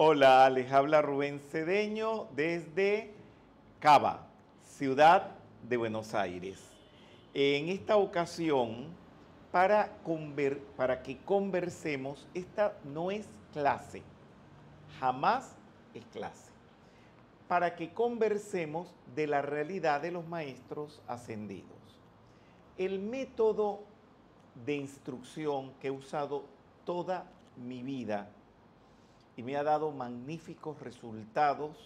Hola, les habla Rubén Cedeño desde Cava, ciudad de Buenos Aires. En esta ocasión, para, para que conversemos, esta no es clase, jamás es clase, para que conversemos de la realidad de los maestros ascendidos. El método de instrucción que he usado toda mi vida y me ha dado magníficos resultados,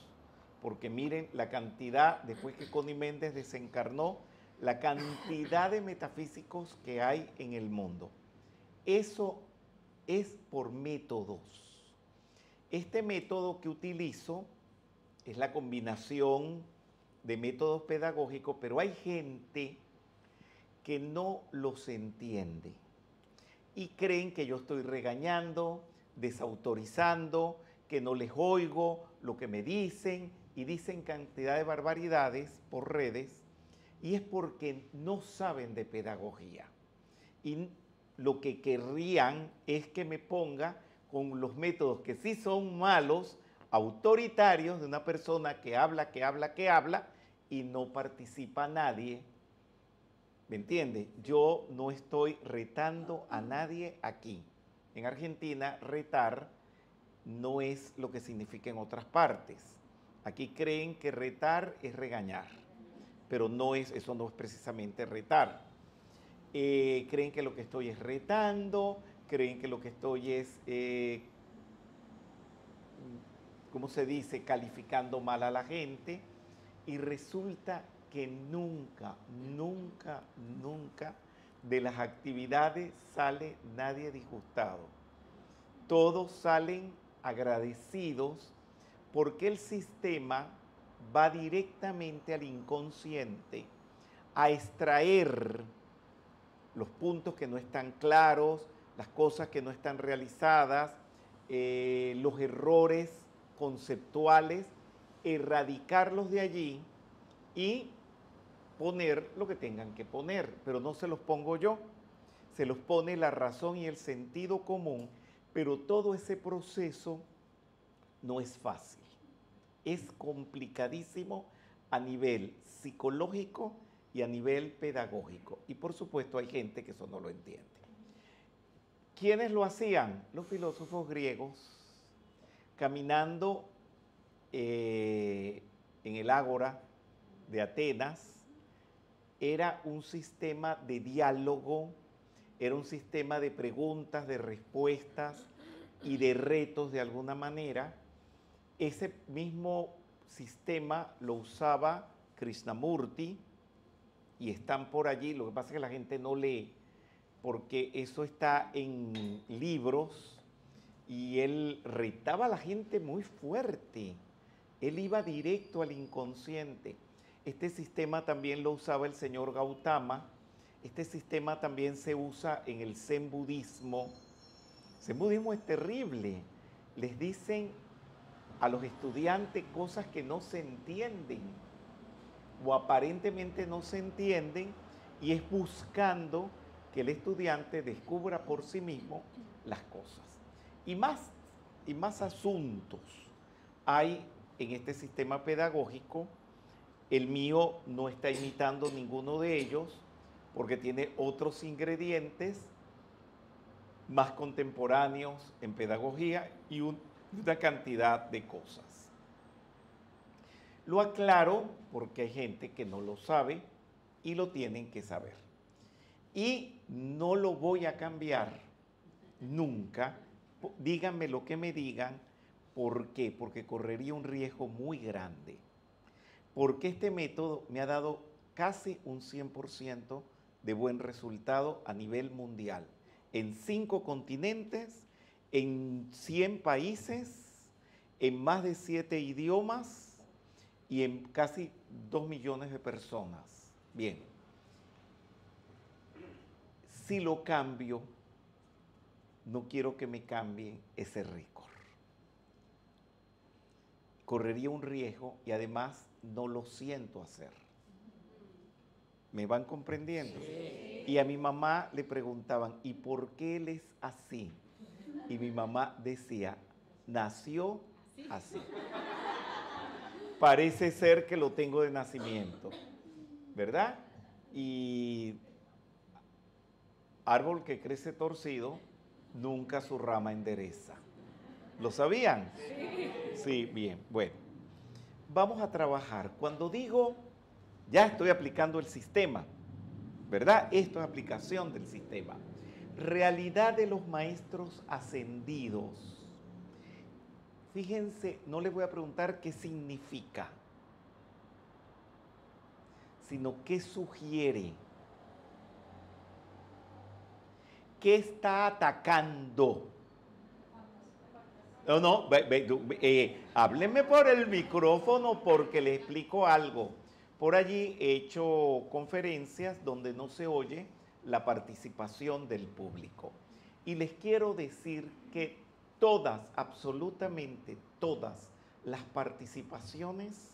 porque miren la cantidad, después que Connie Méndez desencarnó, la cantidad de metafísicos que hay en el mundo. Eso es por métodos. Este método que utilizo es la combinación de métodos pedagógicos, pero hay gente que no los entiende y creen que yo estoy regañando, desautorizando, que no les oigo lo que me dicen y dicen cantidad de barbaridades por redes y es porque no saben de pedagogía. Y lo que querrían es que me ponga con los métodos que sí son malos, autoritarios, de una persona que habla, que habla, que habla y no participa nadie. ¿Me entiende? Yo no estoy retando a nadie aquí. En Argentina, retar no es lo que significa en otras partes. Aquí creen que retar es regañar, pero no es, eso no es precisamente retar. Eh, creen que lo que estoy es retando, creen que lo que estoy es, eh, ¿cómo se dice?, calificando mal a la gente. Y resulta que nunca, nunca, nunca de las actividades sale nadie disgustado. Todos salen agradecidos porque el sistema va directamente al inconsciente a extraer los puntos que no están claros, las cosas que no están realizadas, eh, los errores conceptuales, erradicarlos de allí y poner lo que tengan que poner, pero no se los pongo yo, se los pone la razón y el sentido común, pero todo ese proceso no es fácil, es complicadísimo a nivel psicológico y a nivel pedagógico. Y por supuesto hay gente que eso no lo entiende. ¿Quiénes lo hacían? Los filósofos griegos, caminando eh, en el ágora de Atenas, era un sistema de diálogo, era un sistema de preguntas, de respuestas y de retos de alguna manera. Ese mismo sistema lo usaba Krishnamurti y están por allí, lo que pasa es que la gente no lee, porque eso está en libros y él retaba a la gente muy fuerte, él iba directo al inconsciente. Este sistema también lo usaba el señor Gautama. Este sistema también se usa en el Zen budismo. Zen budismo es terrible. Les dicen a los estudiantes cosas que no se entienden o aparentemente no se entienden y es buscando que el estudiante descubra por sí mismo las cosas. Y más, y más asuntos hay en este sistema pedagógico el mío no está imitando ninguno de ellos porque tiene otros ingredientes más contemporáneos en pedagogía y una cantidad de cosas. Lo aclaro porque hay gente que no lo sabe y lo tienen que saber. Y no lo voy a cambiar nunca. Díganme lo que me digan. ¿Por qué? Porque correría un riesgo muy grande porque este método me ha dado casi un 100% de buen resultado a nivel mundial, en cinco continentes, en 100 países, en más de 7 idiomas y en casi 2 millones de personas. Bien, si lo cambio, no quiero que me cambie ese récord. Correría un riesgo y además no lo siento hacer. ¿Me van comprendiendo? Y a mi mamá le preguntaban, ¿y por qué él es así? Y mi mamá decía, nació Así. Parece ser que lo tengo de nacimiento, ¿verdad? Y árbol que crece torcido, nunca su rama endereza. ¿Lo sabían? Sí. Sí, bien. Bueno, vamos a trabajar. Cuando digo, ya estoy aplicando el sistema, ¿verdad? Esto es aplicación del sistema. Realidad de los maestros ascendidos. Fíjense, no les voy a preguntar qué significa, sino qué sugiere. ¿Qué está atacando? No, no, eh, háblenme por el micrófono porque le explico algo. Por allí he hecho conferencias donde no se oye la participación del público. Y les quiero decir que todas, absolutamente todas las participaciones,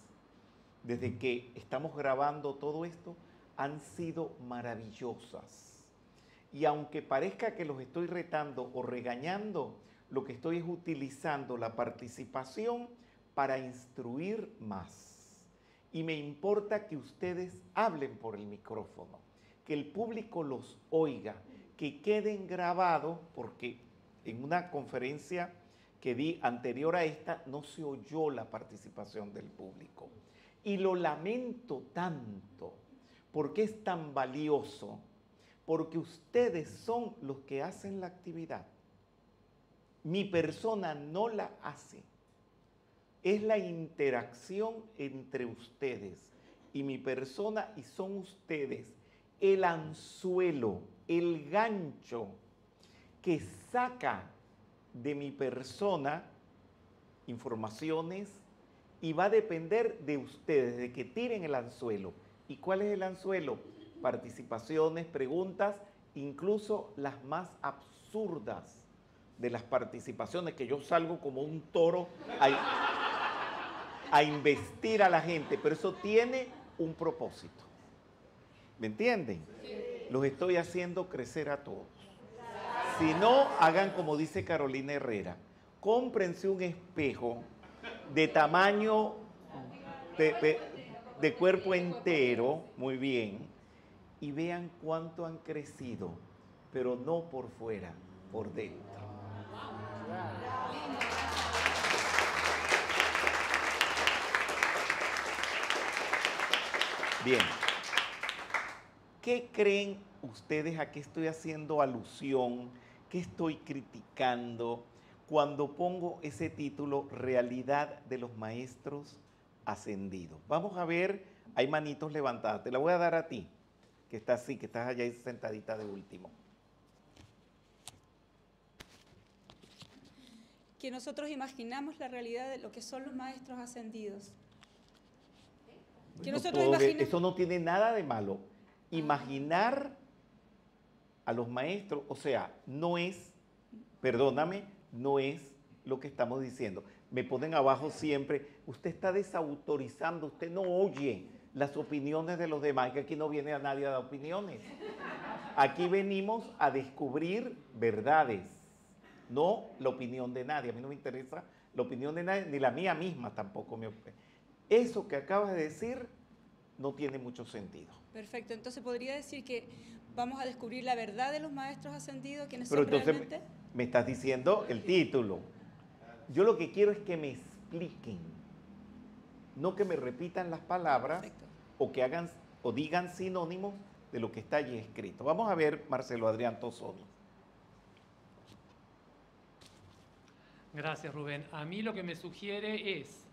desde que estamos grabando todo esto, han sido maravillosas. Y aunque parezca que los estoy retando o regañando, lo que estoy es utilizando la participación para instruir más. Y me importa que ustedes hablen por el micrófono, que el público los oiga, que queden grabados, porque en una conferencia que di anterior a esta no se oyó la participación del público. Y lo lamento tanto, porque es tan valioso, porque ustedes son los que hacen la actividad mi persona no la hace. Es la interacción entre ustedes y mi persona y son ustedes el anzuelo, el gancho que saca de mi persona informaciones y va a depender de ustedes, de que tiren el anzuelo. ¿Y cuál es el anzuelo? Participaciones, preguntas, incluso las más absurdas de las participaciones, que yo salgo como un toro a, a investir a la gente, pero eso tiene un propósito. ¿Me entienden? Los estoy haciendo crecer a todos. Si no, hagan como dice Carolina Herrera, cómprense un espejo de tamaño de, de cuerpo entero, muy bien, y vean cuánto han crecido, pero no por fuera, por dentro. Bien. ¿Qué creen ustedes a qué estoy haciendo alusión? ¿Qué estoy criticando cuando pongo ese título Realidad de los Maestros Ascendidos? Vamos a ver, hay manitos levantadas. Te la voy a dar a ti, que estás así, que estás allá sentadita de último. Que nosotros imaginamos la realidad de lo que son los maestros ascendidos. Eso no tiene nada de malo. Imaginar a los maestros, o sea, no es, perdóname, no es lo que estamos diciendo. Me ponen abajo siempre, usted está desautorizando, usted no oye las opiniones de los demás, que aquí no viene a nadie a dar opiniones. Aquí venimos a descubrir verdades no la opinión de nadie. A mí no me interesa la opinión de nadie, ni la mía misma tampoco. Me... Eso que acabas de decir no tiene mucho sentido. Perfecto, entonces podría decir que vamos a descubrir la verdad de los maestros ascendidos, quienes Pero entonces me estás diciendo el título. Yo lo que quiero es que me expliquen, no que me repitan las palabras o que hagan o digan sinónimos de lo que está allí escrito. Vamos a ver Marcelo Adrián Tosoni. Gracias, Rubén. A mí lo que me sugiere es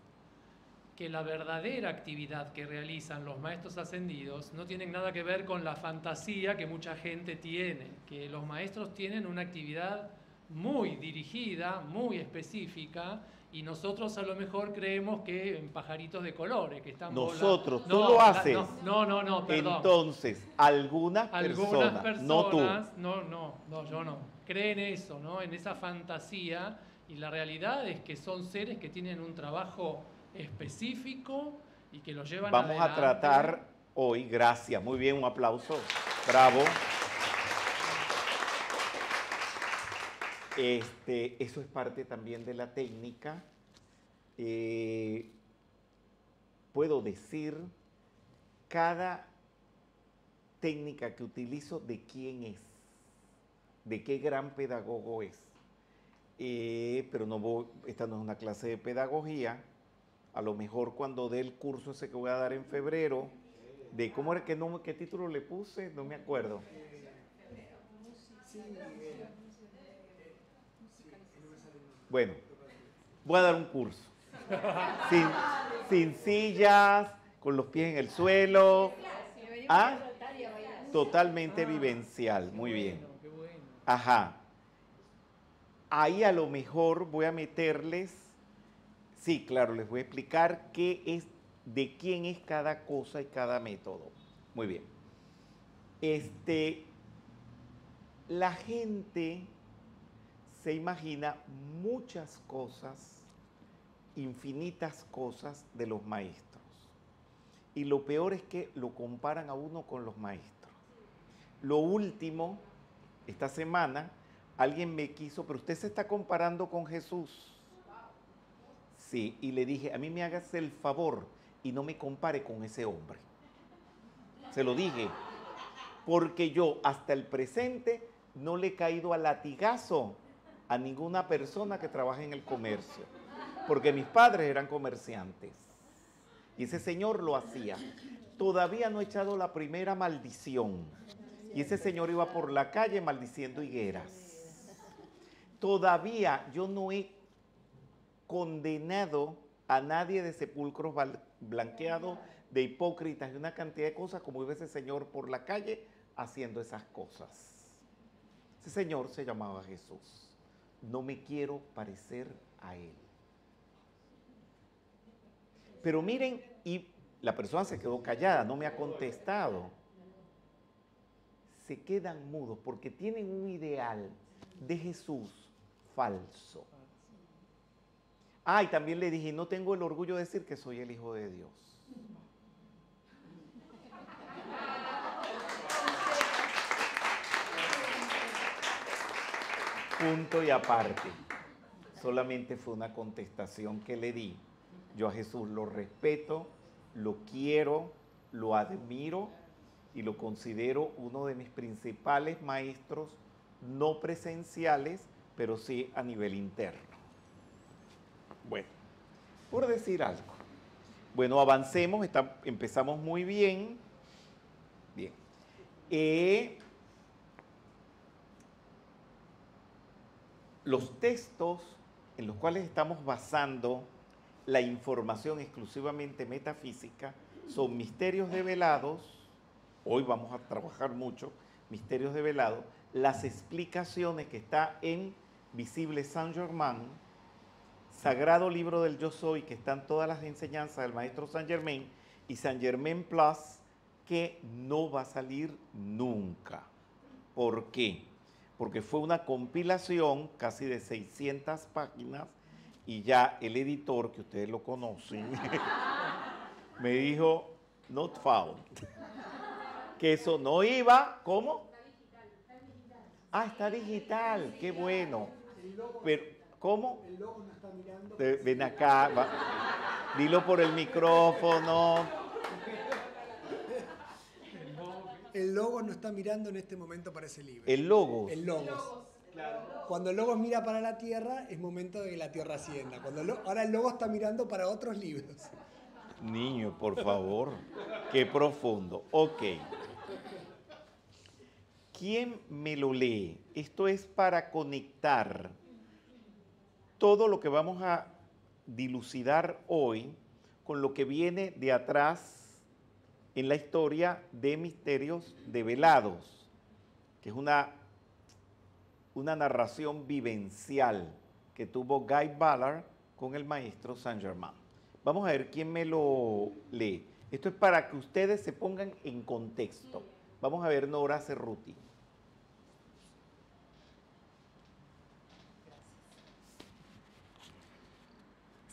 que la verdadera actividad que realizan los maestros ascendidos no tiene nada que ver con la fantasía que mucha gente tiene, que los maestros tienen una actividad muy dirigida, muy específica, y nosotros a lo mejor creemos que en pajaritos de colores, que están Nosotros, tú lo haces. No, no, no, perdón. Entonces, algunas, algunas personas, no tú. No, no, no, yo no. Creen eso, ¿no? En esa fantasía y la realidad es que son seres que tienen un trabajo específico y que lo llevan Vamos a tratar hoy, gracias, muy bien, un aplauso, bravo. Este, eso es parte también de la técnica eh, puedo decir cada técnica que utilizo de quién es, de qué gran pedagogo es. Eh, pero no voy, esta no es una clase de pedagogía. A lo mejor cuando dé el curso ese que voy a dar en febrero, de cómo era que no, qué título le puse, no me acuerdo. Bueno, voy a dar un curso. Sin, sin sillas, con los pies en el suelo. ¿Ah? Totalmente vivencial, muy bien. Ajá. Ahí a lo mejor voy a meterles, sí, claro, les voy a explicar qué es, de quién es cada cosa y cada método. Muy bien. Este, la gente se imagina muchas cosas, infinitas cosas de los maestros. Y lo peor es que lo comparan a uno con los maestros. Lo último, esta semana, alguien me quiso, pero usted se está comparando con Jesús. Sí, y le dije, a mí me hagas el favor y no me compare con ese hombre. Se lo dije, porque yo hasta el presente no le he caído a latigazo a ninguna persona que trabaje en el comercio, porque mis padres eran comerciantes y ese señor lo hacía. Todavía no he echado la primera maldición y ese señor iba por la calle maldiciendo higueras. Todavía yo no he condenado a nadie de sepulcros blanqueados, de hipócritas, de una cantidad de cosas, como iba ese señor por la calle haciendo esas cosas. Ese señor se llamaba Jesús. No me quiero parecer a él. Pero miren, y la persona se quedó callada, no me ha contestado. Se quedan mudos porque tienen un ideal de Jesús falso. Ah, y también le dije, no tengo el orgullo de decir que soy el Hijo de Dios. Punto y aparte. Solamente fue una contestación que le di. Yo a Jesús lo respeto, lo quiero, lo admiro y lo considero uno de mis principales maestros no presenciales pero sí a nivel interno. Bueno, por decir algo. Bueno, avancemos, empezamos muy bien. Bien. Eh, los textos en los cuales estamos basando la información exclusivamente metafísica son misterios develados. Hoy vamos a trabajar mucho misterios develados. Las explicaciones que está en Visible Saint Germain, Sagrado Libro del Yo Soy, que están todas las enseñanzas del Maestro Saint Germain, y Saint Germain Plus, que no va a salir nunca. ¿Por qué? Porque fue una compilación casi de 600 páginas y ya el editor, que ustedes lo conocen, me dijo, not found. que eso no iba, ¿cómo? Ah, está digital, qué bueno. Pero, ¿cómo? El logo no está mirando. ven acá, dilo por el micrófono. El logo no está mirando en este momento para ese libro. El logo. El logo. Cuando el logo mira para la tierra, es momento de que la tierra ascienda. Cuando ahora el logo está mirando para otros libros. Niño, por favor. Qué profundo. Ok. ¿Quién me lo lee? Esto es para conectar todo lo que vamos a dilucidar hoy con lo que viene de atrás en la historia de Misterios Develados, que es una, una narración vivencial que tuvo Guy Ballard con el maestro Saint Germain. Vamos a ver quién me lo lee. Esto es para que ustedes se pongan en contexto. Vamos a ver Nora Cerruti.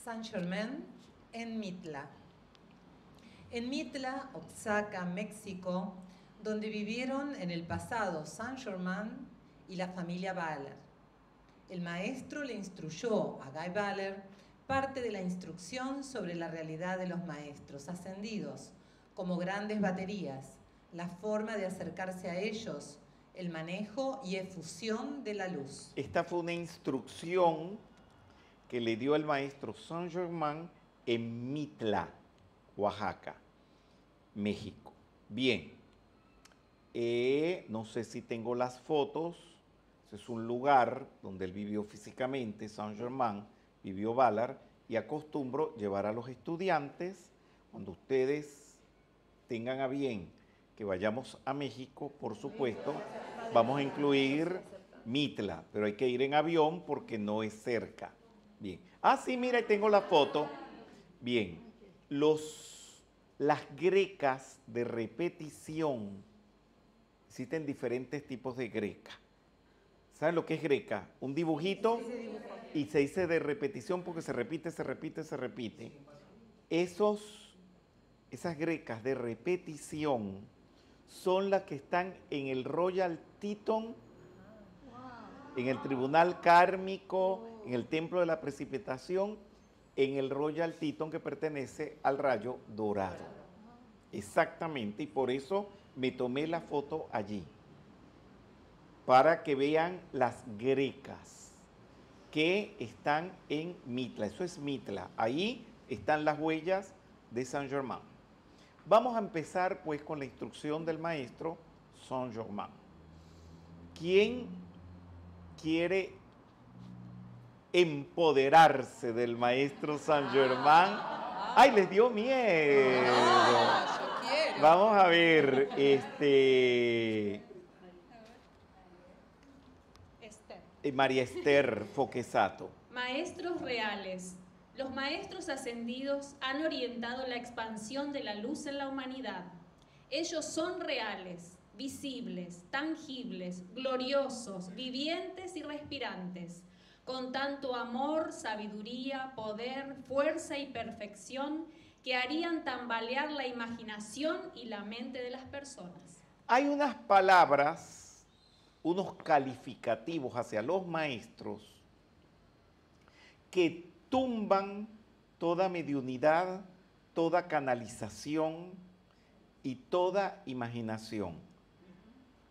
Saint Germain en Mitla. En Mitla, Oaxaca, México, donde vivieron en el pasado Saint Germain y la familia Baller. El maestro le instruyó a Guy Baller parte de la instrucción sobre la realidad de los maestros ascendidos, como grandes baterías, la forma de acercarse a ellos, el manejo y efusión de la luz. Esta fue una instrucción que le dio el maestro Saint Germain en Mitla, Oaxaca, México. Bien, eh, no sé si tengo las fotos, es un lugar donde él vivió físicamente, Saint Germain, vivió Valar, y acostumbro llevar a los estudiantes, cuando ustedes tengan a bien que vayamos a México, por supuesto, vamos a incluir Mitla, pero hay que ir en avión porque no es cerca. Bien. Ah, sí, mira, tengo la foto. Bien. Los, las grecas de repetición, existen diferentes tipos de greca. ¿Saben lo que es greca? Un dibujito y se dice de repetición porque se repite, se repite, se repite. Esos, esas grecas de repetición son las que están en el Royal Teton, en el Tribunal Kármico, en el Templo de la Precipitación, en el Royal Teton que pertenece al rayo dorado. Exactamente, y por eso me tomé la foto allí, para que vean las grecas que están en Mitla. Eso es Mitla. Ahí están las huellas de Saint Germain. Vamos a empezar pues con la instrucción del maestro Saint Germain. ¿Quién quiere empoderarse del maestro Saint Germain? ¡Ay, les dio miedo! Vamos a ver, este... eh, María Esther Foquesato. Maestros reales. Los maestros ascendidos han orientado la expansión de la luz en la humanidad. Ellos son reales, visibles, tangibles, gloriosos, vivientes y respirantes, con tanto amor, sabiduría, poder, fuerza y perfección que harían tambalear la imaginación y la mente de las personas. Hay unas palabras, unos calificativos hacia los maestros que tumban toda mediunidad, toda canalización y toda imaginación.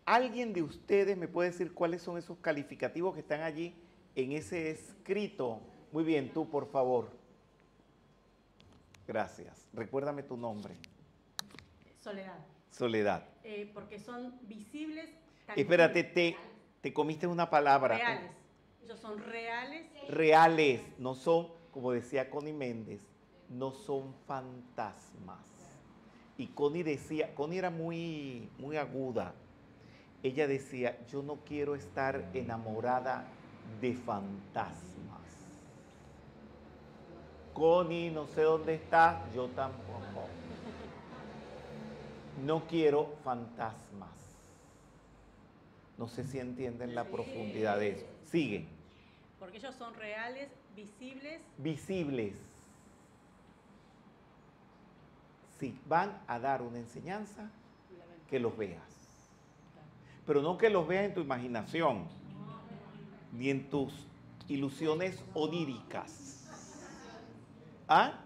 ¿Alguien de ustedes me puede decir cuáles son esos calificativos que están allí en ese escrito? Muy bien, tú por favor. Gracias. Recuérdame tu nombre. Soledad. Soledad. Eh, porque son visibles. Espérate, te, te comiste una palabra. Reales. Ellos son reales. Reales, no son, como decía Connie Méndez, no son fantasmas. Y Connie decía, Connie era muy, muy aguda. Ella decía, yo no quiero estar enamorada de fantasmas. Connie, no sé dónde estás, yo tampoco. No quiero fantasmas. No sé si entienden la profundidad de eso. Sigue. Porque ellos son reales, visibles. Visibles. Si van a dar una enseñanza, que los veas. Pero no que los veas en tu imaginación, ni en tus ilusiones oníricas. ¿Ah?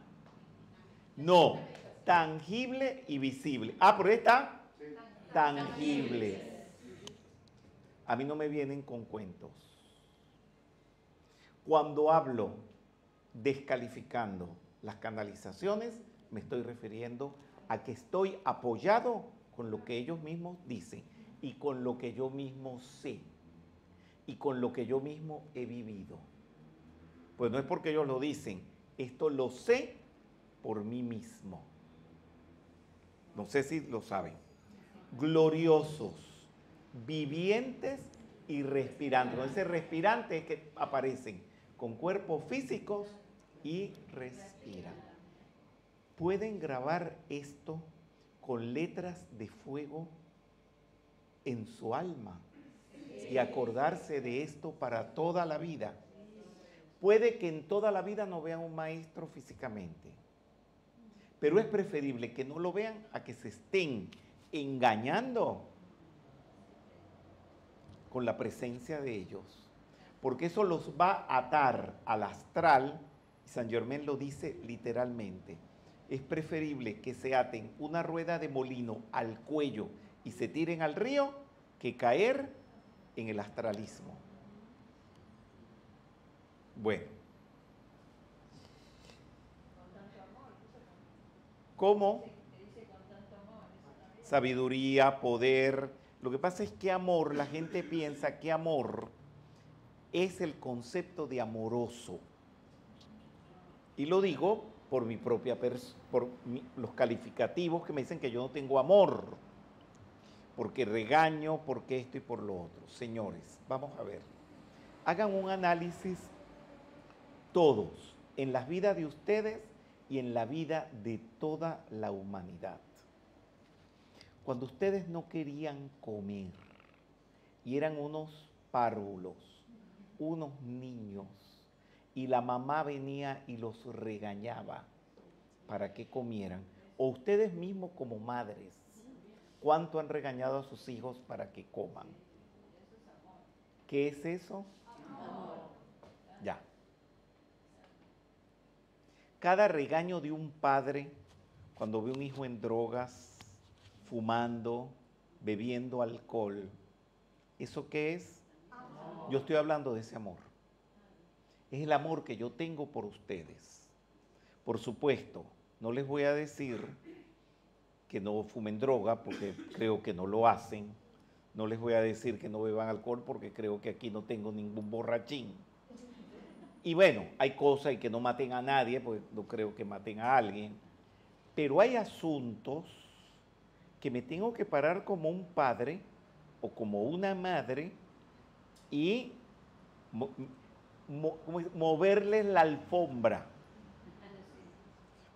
No, tangible y visible. Ah, por ahí está. Tangible. A mí no me vienen con cuentos. Cuando hablo descalificando las canalizaciones, me estoy refiriendo a que estoy apoyado con lo que ellos mismos dicen y con lo que yo mismo sé y con lo que yo mismo he vivido. Pues no es porque ellos lo dicen, esto lo sé por mí mismo. No sé si lo saben. Gloriosos, vivientes y respirantes. Ese respirante es que aparecen con cuerpos físicos y respiran. Pueden grabar esto con letras de fuego en su alma y acordarse de esto para toda la vida. Puede que en toda la vida no vean un maestro físicamente, pero es preferible que no lo vean a que se estén engañando con la presencia de ellos, porque eso los va a atar al astral San Germain lo dice literalmente. Es preferible que se aten una rueda de molino al cuello y se tiren al río que caer en el astralismo. Bueno. ¿Cómo? Sabiduría, poder. Lo que pasa es que amor, la gente piensa que amor es el concepto de amoroso. Y lo digo por mi propia por los calificativos que me dicen que yo no tengo amor, porque regaño, porque esto y por lo otro. Señores, vamos a ver. Hagan un análisis todos en las vidas de ustedes y en la vida de toda la humanidad. Cuando ustedes no querían comer y eran unos párvulos, unos niños, y la mamá venía y los regañaba para que comieran, o ustedes mismos como madres, ¿cuánto han regañado a sus hijos para que coman? ¿Qué es eso? Amor. Ya. Cada regaño de un padre cuando ve un hijo en drogas, fumando, bebiendo alcohol, ¿eso qué es? Yo estoy hablando de ese amor. Es el amor que yo tengo por ustedes. Por supuesto, no les voy a decir que no fumen droga porque creo que no lo hacen. No les voy a decir que no beban alcohol porque creo que aquí no tengo ningún borrachín. Y bueno, hay cosas y que no maten a nadie, porque no creo que maten a alguien. Pero hay asuntos que me tengo que parar como un padre o como una madre y moverles la alfombra,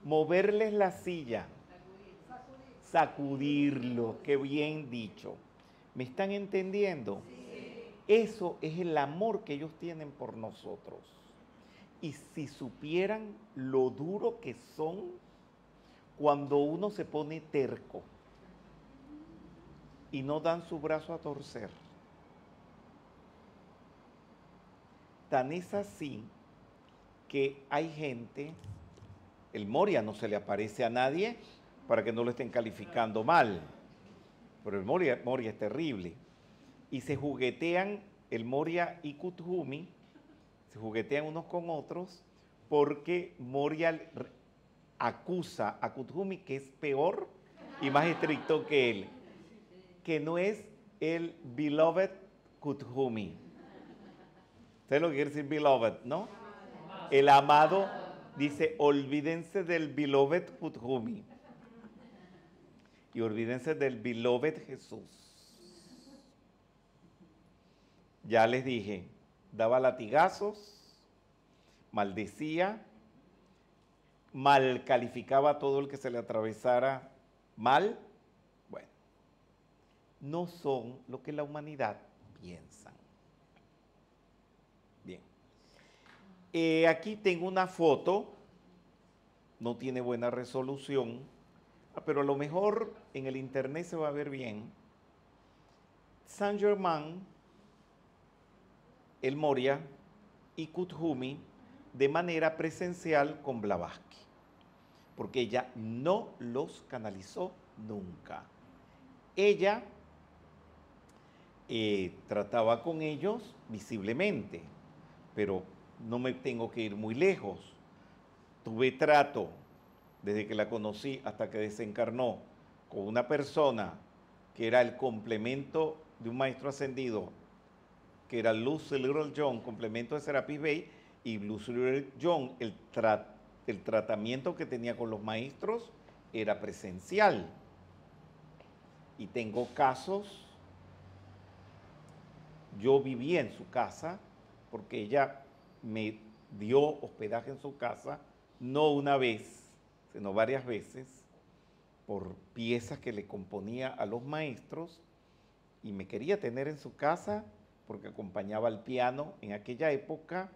moverles la silla, sacudirlo, qué bien dicho. ¿Me están entendiendo? Eso es el amor que ellos tienen por nosotros. Y si supieran lo duro que son cuando uno se pone terco y no dan su brazo a torcer. Tan es así que hay gente, el Moria no se le aparece a nadie para que no lo estén calificando mal, pero el Moria, es terrible. Y se juguetean el Moria y Kuthumi, se juguetean unos con otros porque Moria acusa a Kuthumi que es peor y más estricto que él, que no es el beloved Kuthumi. ¿Ustedes lo que quiere decir beloved, no? El amado dice, olvídense del beloved Kuthumi. Y olvídense del beloved Jesús. Ya les dije, daba latigazos, maldecía, mal calificaba a todo el que se le atravesara mal. Bueno, no son lo que la humanidad piensa. Eh, aquí tengo una foto, no tiene buena resolución, pero a lo mejor en el internet se va a ver bien. Saint Germain, el Moria y Kuthumi de manera presencial con Blavatsky, porque ella no los canalizó nunca. Ella eh, trataba con ellos visiblemente, pero no me tengo que ir muy lejos. Tuve trato desde que la conocí hasta que desencarnó con una persona que era el complemento de un maestro ascendido, que era Lucy Little John, complemento de Serapis Bay, y Lucy Little John, el, el tratamiento que tenía con los maestros era presencial. Y tengo casos, yo vivía en su casa, porque ella me dio hospedaje en su casa, no una vez, sino varias veces, por piezas que le componía a los maestros, y me quería tener en su casa porque acompañaba al piano. En aquella época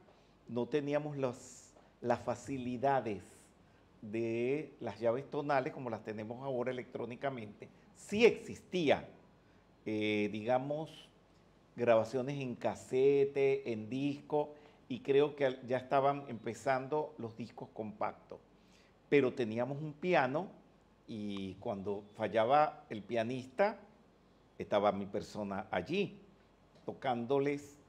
no teníamos las, las facilidades de las llaves tonales como las tenemos ahora electrónicamente. Sí existía, eh, digamos, grabaciones en casete, en disco, y creo que ya estaban empezando los discos compactos. Pero teníamos un piano y cuando fallaba el pianista, estaba mi persona allí, tocándoles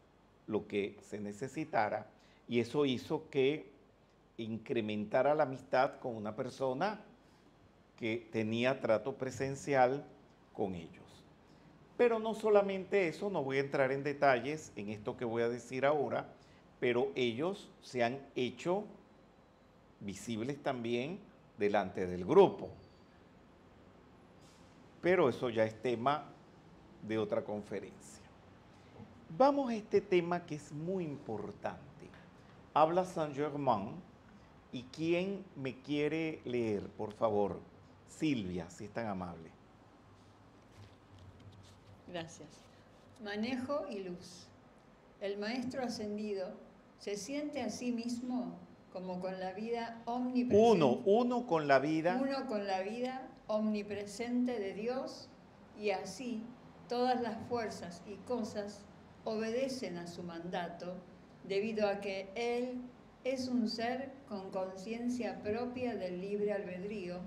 lo que se necesitara. Y eso hizo que incrementara la amistad con una persona que tenía trato presencial con ellos. Pero no solamente eso, no voy a entrar en detalles en esto que voy a decir ahora, pero ellos se han hecho visibles también delante del grupo. Pero eso ya es tema de otra conferencia. Vamos a este tema que es muy importante. Habla Saint Germain y quién me quiere leer, por favor. Silvia, si es tan amable. Gracias. Manejo y luz. El maestro ascendido se siente a sí mismo como con la vida omnipresente. Uno, uno con la vida. Uno con la vida omnipresente de Dios y así todas las fuerzas y cosas obedecen a su mandato debido a que Él es un ser con conciencia propia del libre albedrío,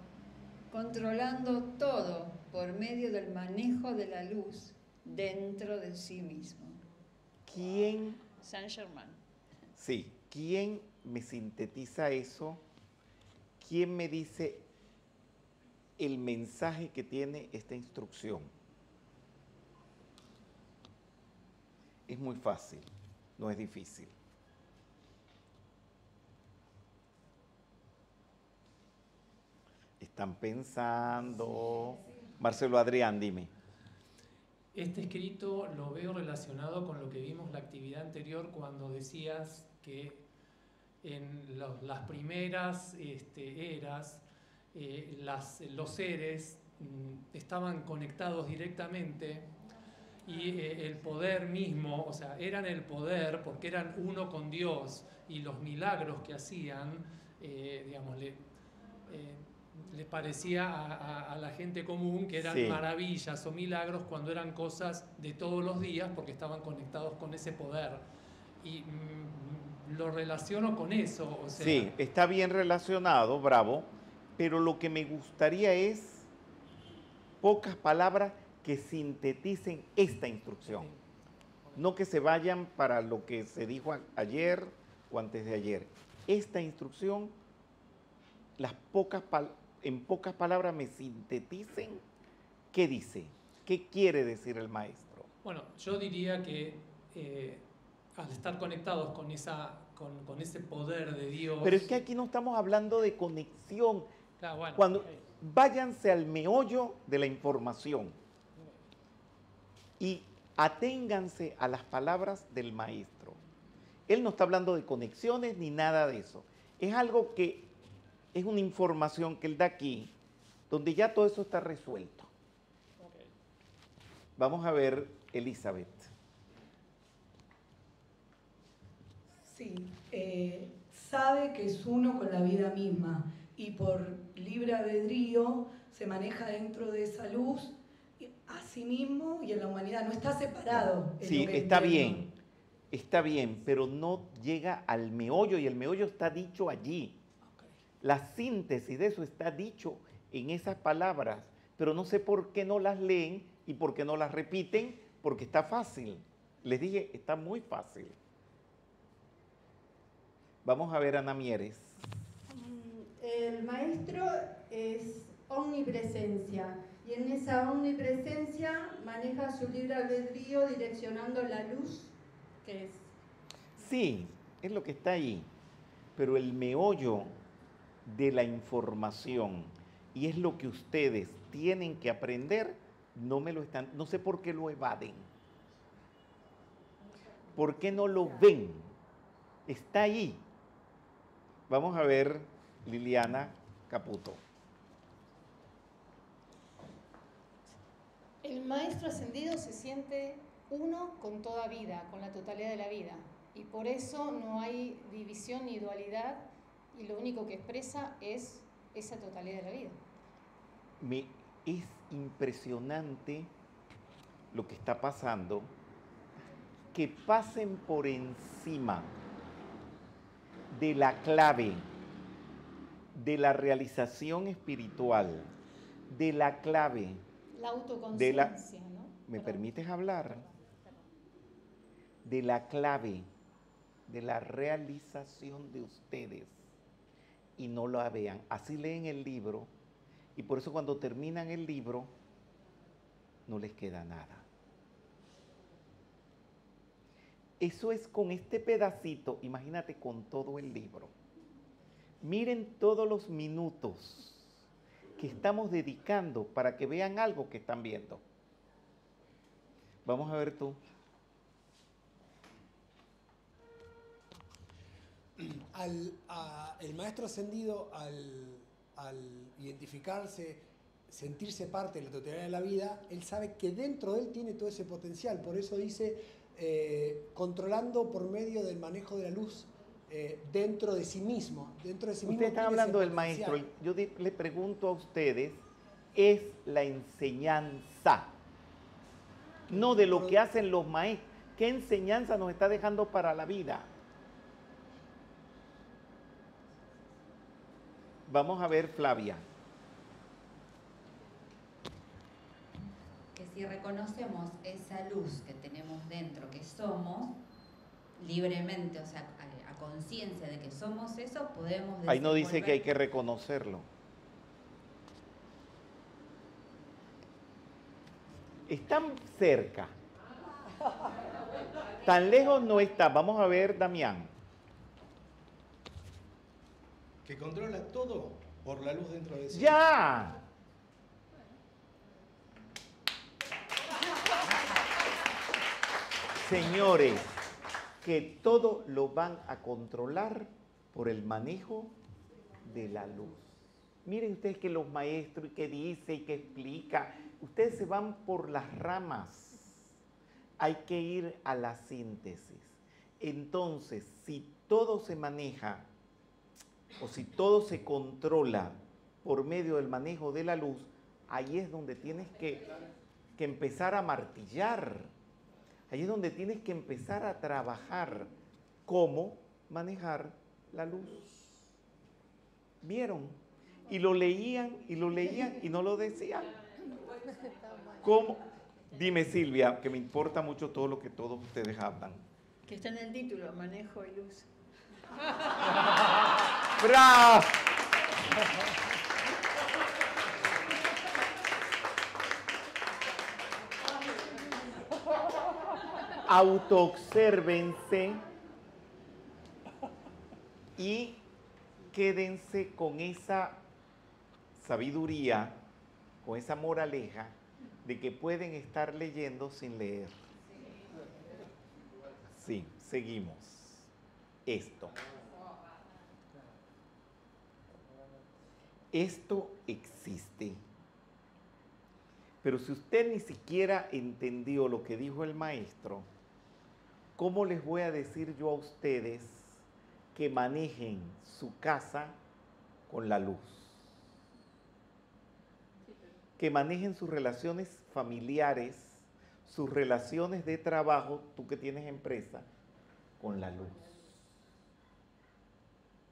controlando todo por medio del manejo de la luz dentro de sí mismo. ¿Quién? Saint Germain. Sí, ¿quién me sintetiza eso? ¿Quién me dice el mensaje que tiene esta instrucción? Es muy fácil, no es difícil. Están pensando. Marcelo Adrián, dime. Este escrito lo veo relacionado con lo que vimos la actividad anterior cuando decías que en las primeras este, eras eh, los seres mm, estaban conectados directamente y eh, el poder mismo, o sea, eran el poder porque eran uno con Dios y los milagros que hacían, eh, digamos, le, le parecía a, la gente común que eran maravillas o milagros cuando eran cosas de todos los días porque estaban conectados con ese poder. Y mm, lo relaciono con eso. sí, está bien relacionado, bravo, pero lo que me gustaría es pocas palabras que sinteticen esta instrucción. No que se vayan para lo que se dijo ayer o antes de ayer. Esta instrucción, las pocas en pocas palabras me sinteticen qué dice, qué quiere decir el maestro. Bueno, yo diría que eh, al estar conectados con, esa, con, ese poder de Dios... Pero es que aquí no estamos hablando de conexión. Cuando váyanse al meollo de la información y aténganse a las palabras del maestro. Él no está hablando de conexiones ni nada de eso. Es algo que es una información que él da aquí, donde ya todo eso está resuelto. Vamos a ver, Elizabeth. Sí, eh, sabe que es uno con la vida misma y por libre albedrío se maneja dentro de esa luz a sí mismo y en la humanidad, no está separado. Sí, está bien, está bien, pero no llega al meollo y el meollo está dicho allí. La síntesis de eso está dicho en esas palabras, pero no sé por qué no las leen y por qué no las repiten, porque está fácil. Les dije, está muy fácil. Vamos a ver a Ana Mieres. El maestro es omnipresencia y en esa omnipresencia maneja su libre albedrío direccionando la luz que es. Sí, es lo que está ahí, pero el meollo de la información y es lo que ustedes tienen que aprender, no me lo están, no sé por qué lo evaden. ¿Por qué no lo ven? Está ahí. Vamos a ver Liliana Caputo. El maestro ascendido se siente uno con toda vida, con la totalidad de la vida. Y por eso no hay división ni dualidad y lo único que expresa es esa totalidad de la vida. Me, es impresionante lo que está pasando, que pasen por encima de la clave de la realización espiritual, de la clave La autoconciencia, ¿no? ¿Me Perdón. permites hablar? De la clave de la realización de ustedes y no la vean. Así leen el libro y por eso cuando terminan el libro no les queda nada. Eso es con este pedacito, imagínate con todo el libro. Miren todos los minutos que estamos dedicando para que vean algo que están viendo. Vamos a ver tú. Al, el maestro ascendido, al identificarse, sentirse parte de la totalidad de la vida, él sabe que dentro de él tiene todo ese potencial. Por eso dice, eh, controlando por medio del manejo de la luz eh, dentro de sí mismo. Dentro de sí mismo Ustedes están tiene ese hablando del maestro. Yo di- le pregunto a ustedes, es la enseñanza, no de lo que hacen los maestros. ¿Qué enseñanza nos está dejando para la vida? Vamos a ver, Flavia. que si reconocemos esa luz que tenemos dentro, que somos, libremente, o sea, a, a conciencia de que somos eso, podemos Ahí no dice que hay que reconocerlo. Están cerca. Tan lejos no está. Vamos a ver, Damián. Que controla todo por la luz dentro de sí. ¡Ya! Señores, que todo lo van a controlar por el manejo de la luz. Miren ustedes que los maestros y que dice y que explica, ustedes se van por las ramas. Hay que ir a la síntesis. Entonces, si todo se maneja o si todo se controla por medio del manejo de la luz, ahí es donde tienes que, que empezar a martillar. Ahí es donde tienes que empezar a trabajar cómo manejar la luz. ¿Vieron? Y lo leían y lo leían y no lo decían. ¿Cómo? Dime Silvia, que me importa mucho todo lo que todos ustedes hablan. Que está en el título, manejo y luz. ¡Bravo! Autoobsérvense y quédense con esa sabiduría, con esa moraleja de que pueden estar leyendo sin leer. Sí, seguimos. Esto. Esto existe. Pero si usted ni siquiera entendió lo que dijo el maestro, ¿cómo les voy a decir yo a ustedes que manejen su casa con la luz? Que manejen sus relaciones familiares, sus relaciones de trabajo, tú que tienes empresa, con la luz.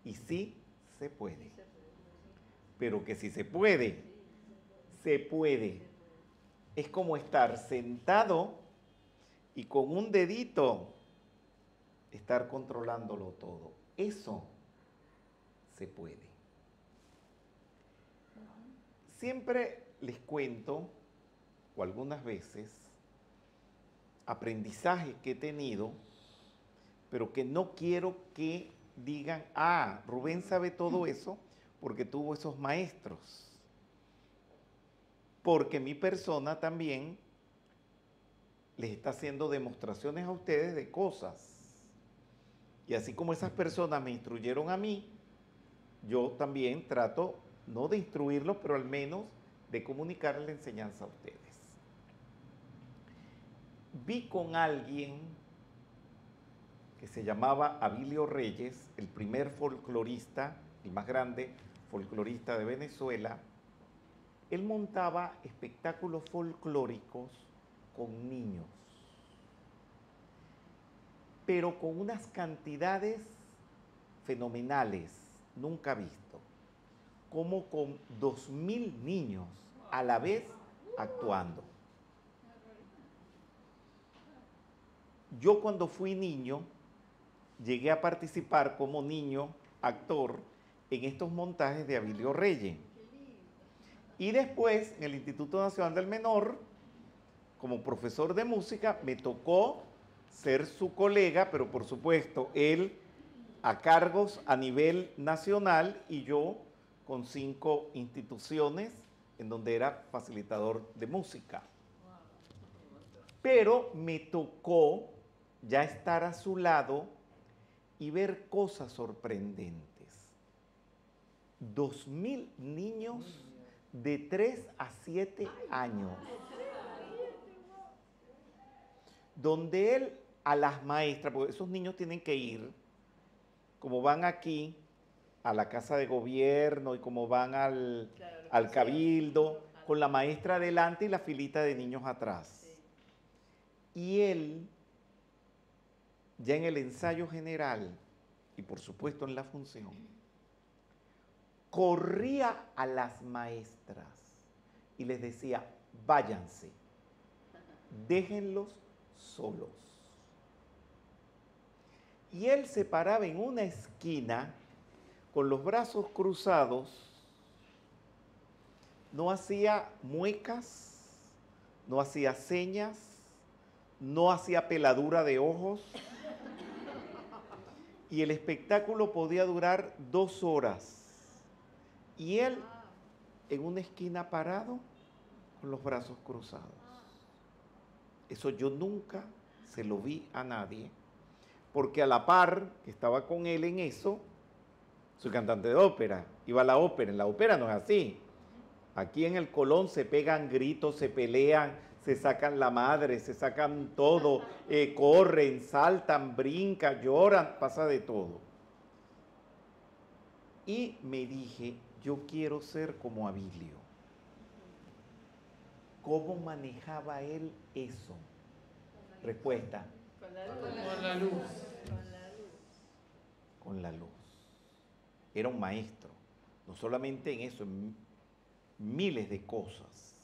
Y sí se puede. Pero que si se puede, se puede. Es como estar sentado y con un dedito estar controlándolo todo. Eso se puede. Siempre les cuento, o algunas veces, aprendizajes que he tenido, pero que no quiero que digan, ah, Rubén sabe todo eso porque tuvo esos maestros. Porque mi persona también les está haciendo demostraciones a ustedes de cosas. Y así como esas personas me instruyeron a mí, yo también trato, no de instruirlos, pero al menos de comunicar la enseñanza a ustedes. Vi con alguien que se llamaba Abilio Reyes, el primer folclorista, el más grande folclorista de Venezuela, él montaba espectáculos folclóricos con niños, pero con unas cantidades fenomenales, nunca visto, como con dos mil niños a la vez actuando. Yo cuando fui niño, llegué a participar como niño, actor, en estos montajes de Abilio Reyes. Y después, en el Instituto Nacional del Menor, como profesor de música, me tocó ser su colega, pero por supuesto, él a cargos a nivel nacional y yo con cinco instituciones en donde era facilitador de música. Pero me tocó ya estar a su lado y ver cosas sorprendentes. Dos mil niños de 3 a 7 años, donde él a las maestras, porque esos niños tienen que ir, como van aquí a la casa de gobierno y como van al, al cabildo, con la maestra adelante y la filita de niños atrás. Y él, ya en el ensayo general y por supuesto en la función, corría a las maestras y les decía, váyanse, déjenlos solos. Y él se paraba en una esquina con los brazos cruzados, no hacía muecas, no hacía señas, no hacía peladura de ojos, y el espectáculo podía durar dos horas. Y él en una esquina parado con los brazos cruzados. Eso yo nunca se lo vi a nadie, porque a la par que estaba con él en eso, soy cantante de ópera, iba a la ópera, en la ópera no es así. Aquí en el Colón se pegan gritos, se pelean, se sacan la madre, se sacan todo, eh, corren, saltan, brincan, lloran, pasa de todo. Y me dije, yo quiero ser como Abilio. ¿Cómo manejaba él eso? Respuesta. Con la luz. Con la luz. Era un maestro. No solamente en eso, en miles de cosas.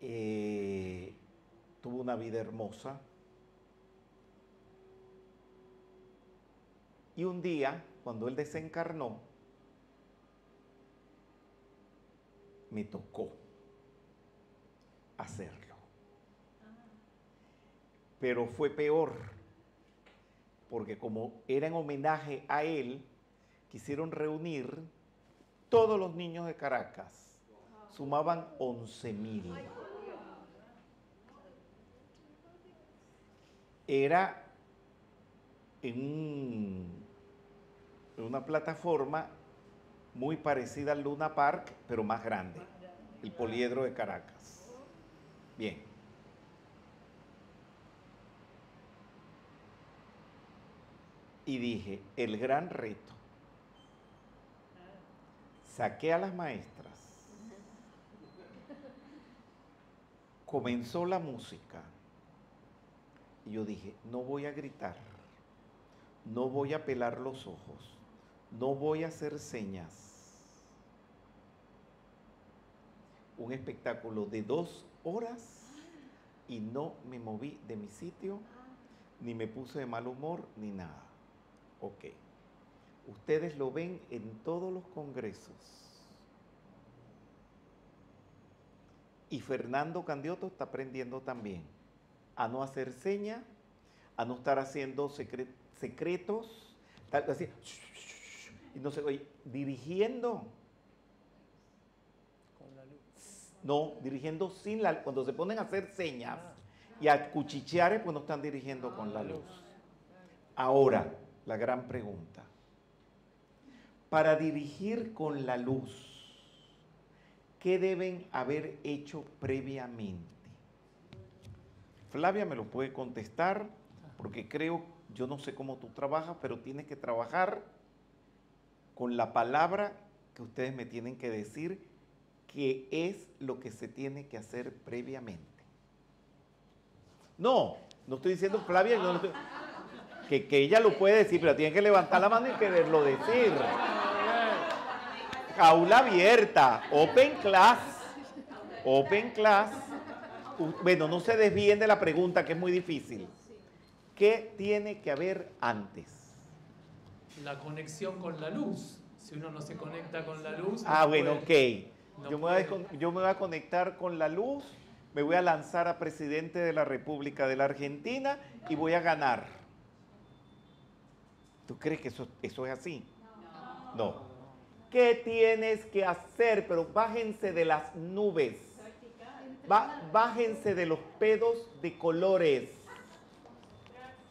Eh, tuvo una vida hermosa. Y un día, cuando él desencarnó, me tocó hacerlo. Pero fue peor, porque como era en homenaje a él, quisieron reunir todos los niños de Caracas. Sumaban 11 mil. Era en, un, en una plataforma muy parecida al Luna Park, pero más grande, el Poliedro de Caracas. Bien. Y dije, el gran reto. Saqué a las maestras. Comenzó la música. Y yo dije, no voy a gritar, no voy a pelar los ojos, no voy a hacer señas. Un espectáculo de dos horas y no me moví de mi sitio, ni me puse de mal humor, ni nada. Ok. Ustedes lo ven en todos los congresos. Y Fernando Candioto está aprendiendo también a no hacer señas, a no estar haciendo secretos, así, y no sé, oye, dirigiendo. No, dirigiendo sin la Cuando se ponen a hacer señas y a cuchichear, pues no están dirigiendo con la luz. Ahora, la gran pregunta. Para dirigir con la luz, ¿qué deben haber hecho previamente? Flavia me lo puede contestar, porque creo, yo no sé cómo tú trabajas, pero tienes que trabajar con la palabra que ustedes me tienen que decir que es lo que se tiene que hacer previamente. No, no estoy diciendo Flavia, no, no estoy, Que, que ella lo puede decir, pero tiene que levantar la mano y quererlo decir. Jaula abierta, open class. Open class. Bueno, no se desvíen de la pregunta que es muy difícil. ¿Qué tiene que haber antes? La conexión con la luz. Si uno no se conecta con la luz. Ah, no bueno, puede. ok. No Yo me, voy a, puede. descon- yo me voy a conectar con la luz, me voy a lanzar a presidente de la República de la Argentina y voy a ganar. ¿Tú crees que eso, eso es así? No. ¿Qué tienes que hacer? Pero bájense de las nubes. Ba- bájense de los pedos de colores.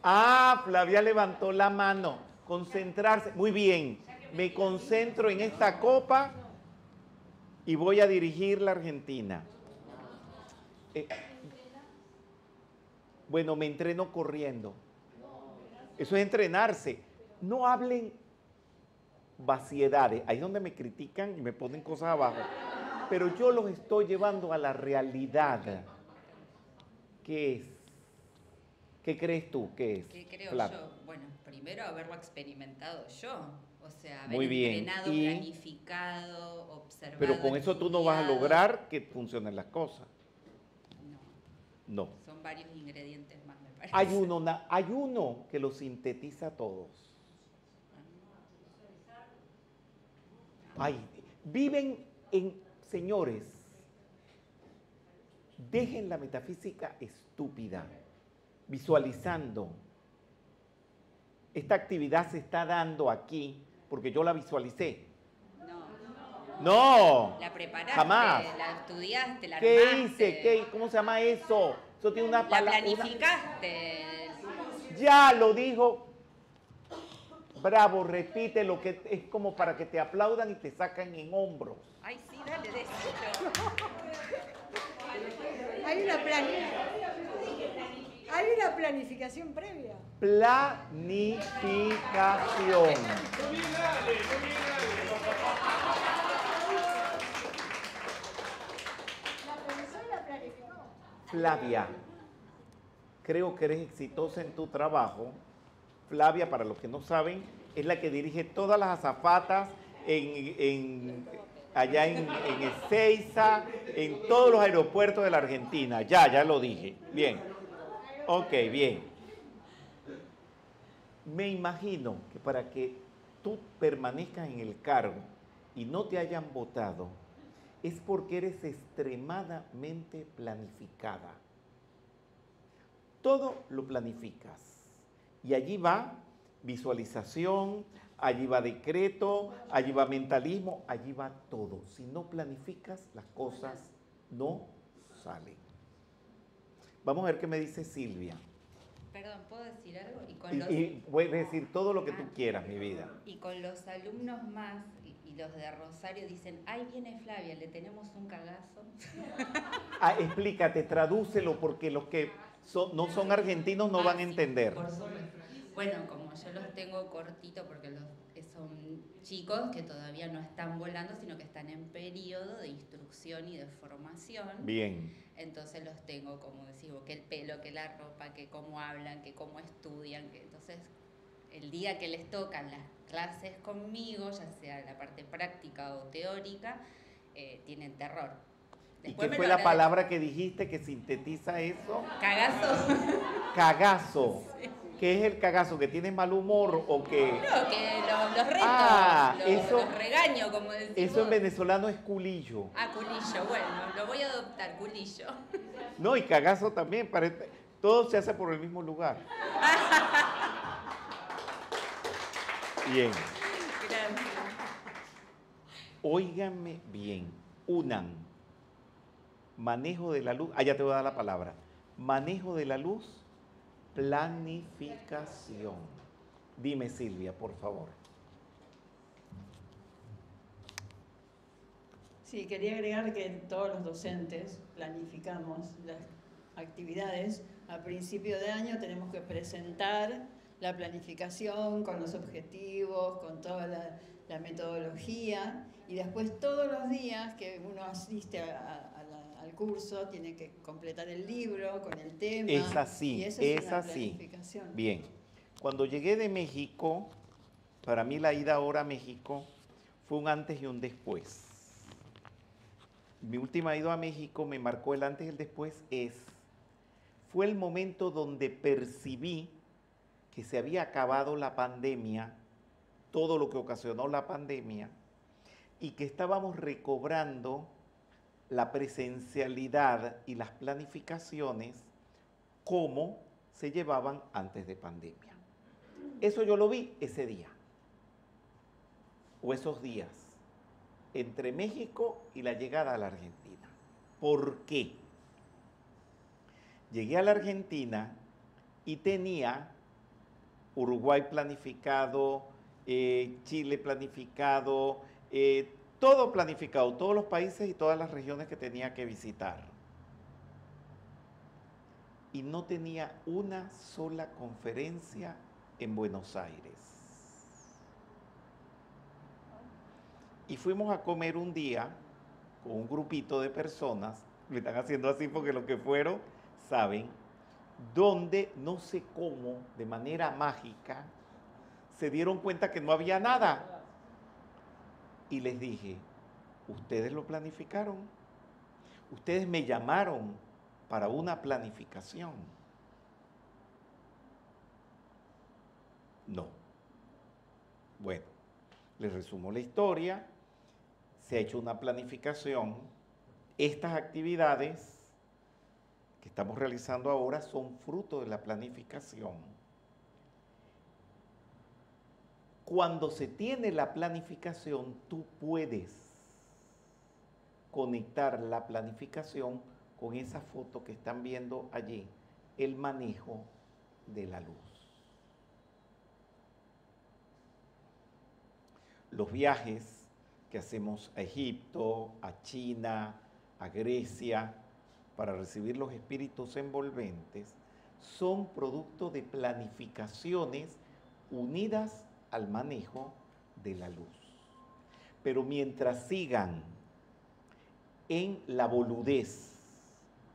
Ah, Flavia levantó la mano. Concentrarse. Muy bien. Me concentro en esta copa y voy a dirigir la Argentina. Eh, bueno, me entreno corriendo. Eso es entrenarse. No hablen vaciedades. Ahí es donde me critican y me ponen cosas abajo. Pero yo los estoy llevando a la realidad. ¿Qué es? ¿Qué crees tú que es? ¿Qué creo yo? Bueno, primero haberlo experimentado yo. O sea, haber Muy bien. entrenado, Y- planificado, observado. Pero con eso tú no vas a lograr que funcionen las cosas. No. Son varios ingredientes más, me parece. Hay uno, hay uno que lo sintetiza a todos. Ay, viven en, señores, dejen la metafísica estúpida, visualizando. Esta actividad se está dando aquí porque yo la visualicé. No. La preparaste, Jamás. la estudiaste, la ¿Qué armaste, hice? ¿Qué, ¿Cómo se llama eso? Eso tiene una La palabra. planificaste. Ya lo dijo. Bravo, repite lo que es como para que te aplaudan y te sacan en hombros. Ay, sí, dale, decilo. Hay una, plani- hay una planificación previa. Planificación. Flavia, creo que eres exitosa en tu trabajo. Flavia, para los que no saben, es la que dirige todas las azafatas en, en- allá en, en Ezeiza, en todos los aeropuertos de la Argentina. Ya, ya lo dije. Bien. Ok, bien. Me imagino que para que tú permanezcas en el cargo y no te hayan votado, es porque eres extremadamente planificada. Todo lo planificas. Y allí va visualización, allí va decreto, allí va mentalismo, allí va todo. Si no planificas, las cosas no salen. Vamos a ver qué me dice Silvia. Perdón, ¿puedo decir algo? Y con, Y, los, y puedes decir todo lo que tú quieras, mi vida. y con los alumnos más y, los de Rosario dicen, ay, viene Flavia, le tenemos un cagazo. Ah, explícate, tradúcelo, porque los que son- no son argentinos no Ah, van a entender. por supuesto. Bueno, como yo los tengo cortito porque los, son chicos que todavía no están volando, sino que están en periodo de instrucción y de formación. Bien. Entonces los tengo, como decimos, que el pelo, que la ropa, que cómo hablan, que cómo estudian, que entonces el día que les tocan las clases conmigo, ya sea la parte práctica o teórica, eh, tienen terror. ¿Y qué fue la palabra que dijiste que sintetiza eso? Cagazo. Cagazo. ¿Qué es el cagazo? ¿Que tienes mal humor o que...? No, que lo- los retos, Ah, los, eso- los regaño, como decís Eso en venezolano es culillo. Ah, culillo, bueno, lo voy a adoptar, culillo. No, y cagazo también. parece- todo se hace por el mismo lugar. Bien. Gracias. Óiganme bien. Unan. Manejo de la luz. Ah, ya te voy a dar la palabra. Manejo de la luz. Planificación. Dime, Silvia, por favor. Sí, quería agregar que todos los docentes planificamos las actividades. A principio de año tenemos que presentar la planificación con los objetivos, con toda la, la metodología y después todos los días que uno asiste a- al curso tiene que completar el libro con el tema. Es así, y eso es una así. planificación. Bien. Cuando llegué de México, para mí la ida ahora a México fue un antes y un después. Mi última ida a México me marcó el antes y el después es, fue el momento donde percibí que se había acabado la pandemia, todo lo que ocasionó la pandemia, y que estábamos recobrando la presencialidad y las planificaciones como se llevaban antes de pandemia. Eso yo lo vi ese día, o esos días, entre México y la llegada a la Argentina. ¿Por qué? Llegué a la Argentina y tenía Uruguay planificado, eh, Chile planificado, eh, todo planificado, todos los países y todas las regiones que tenía que visitar. Y no tenía una sola conferencia en Buenos Aires. Y fuimos a comer un día con un grupito de personas, me están haciendo así porque los que fueron saben, donde no sé cómo, de manera mágica, se dieron cuenta que no había nada. Y les dije, ustedes lo planificaron, ustedes me llamaron para una planificación. No. Bueno, les resumo la historia. Se ha hecho una planificación. Estas actividades que estamos realizando ahora son fruto de la planificación. Cuando se tiene la planificación, tú puedes conectar la planificación con esa foto que están viendo allí, el manejo de la luz. Los viajes que hacemos a Egipto, a China, a Grecia, para recibir los espíritus envolventes, son producto de planificaciones unidas al manejo de la luz. Pero mientras sigan en la boludez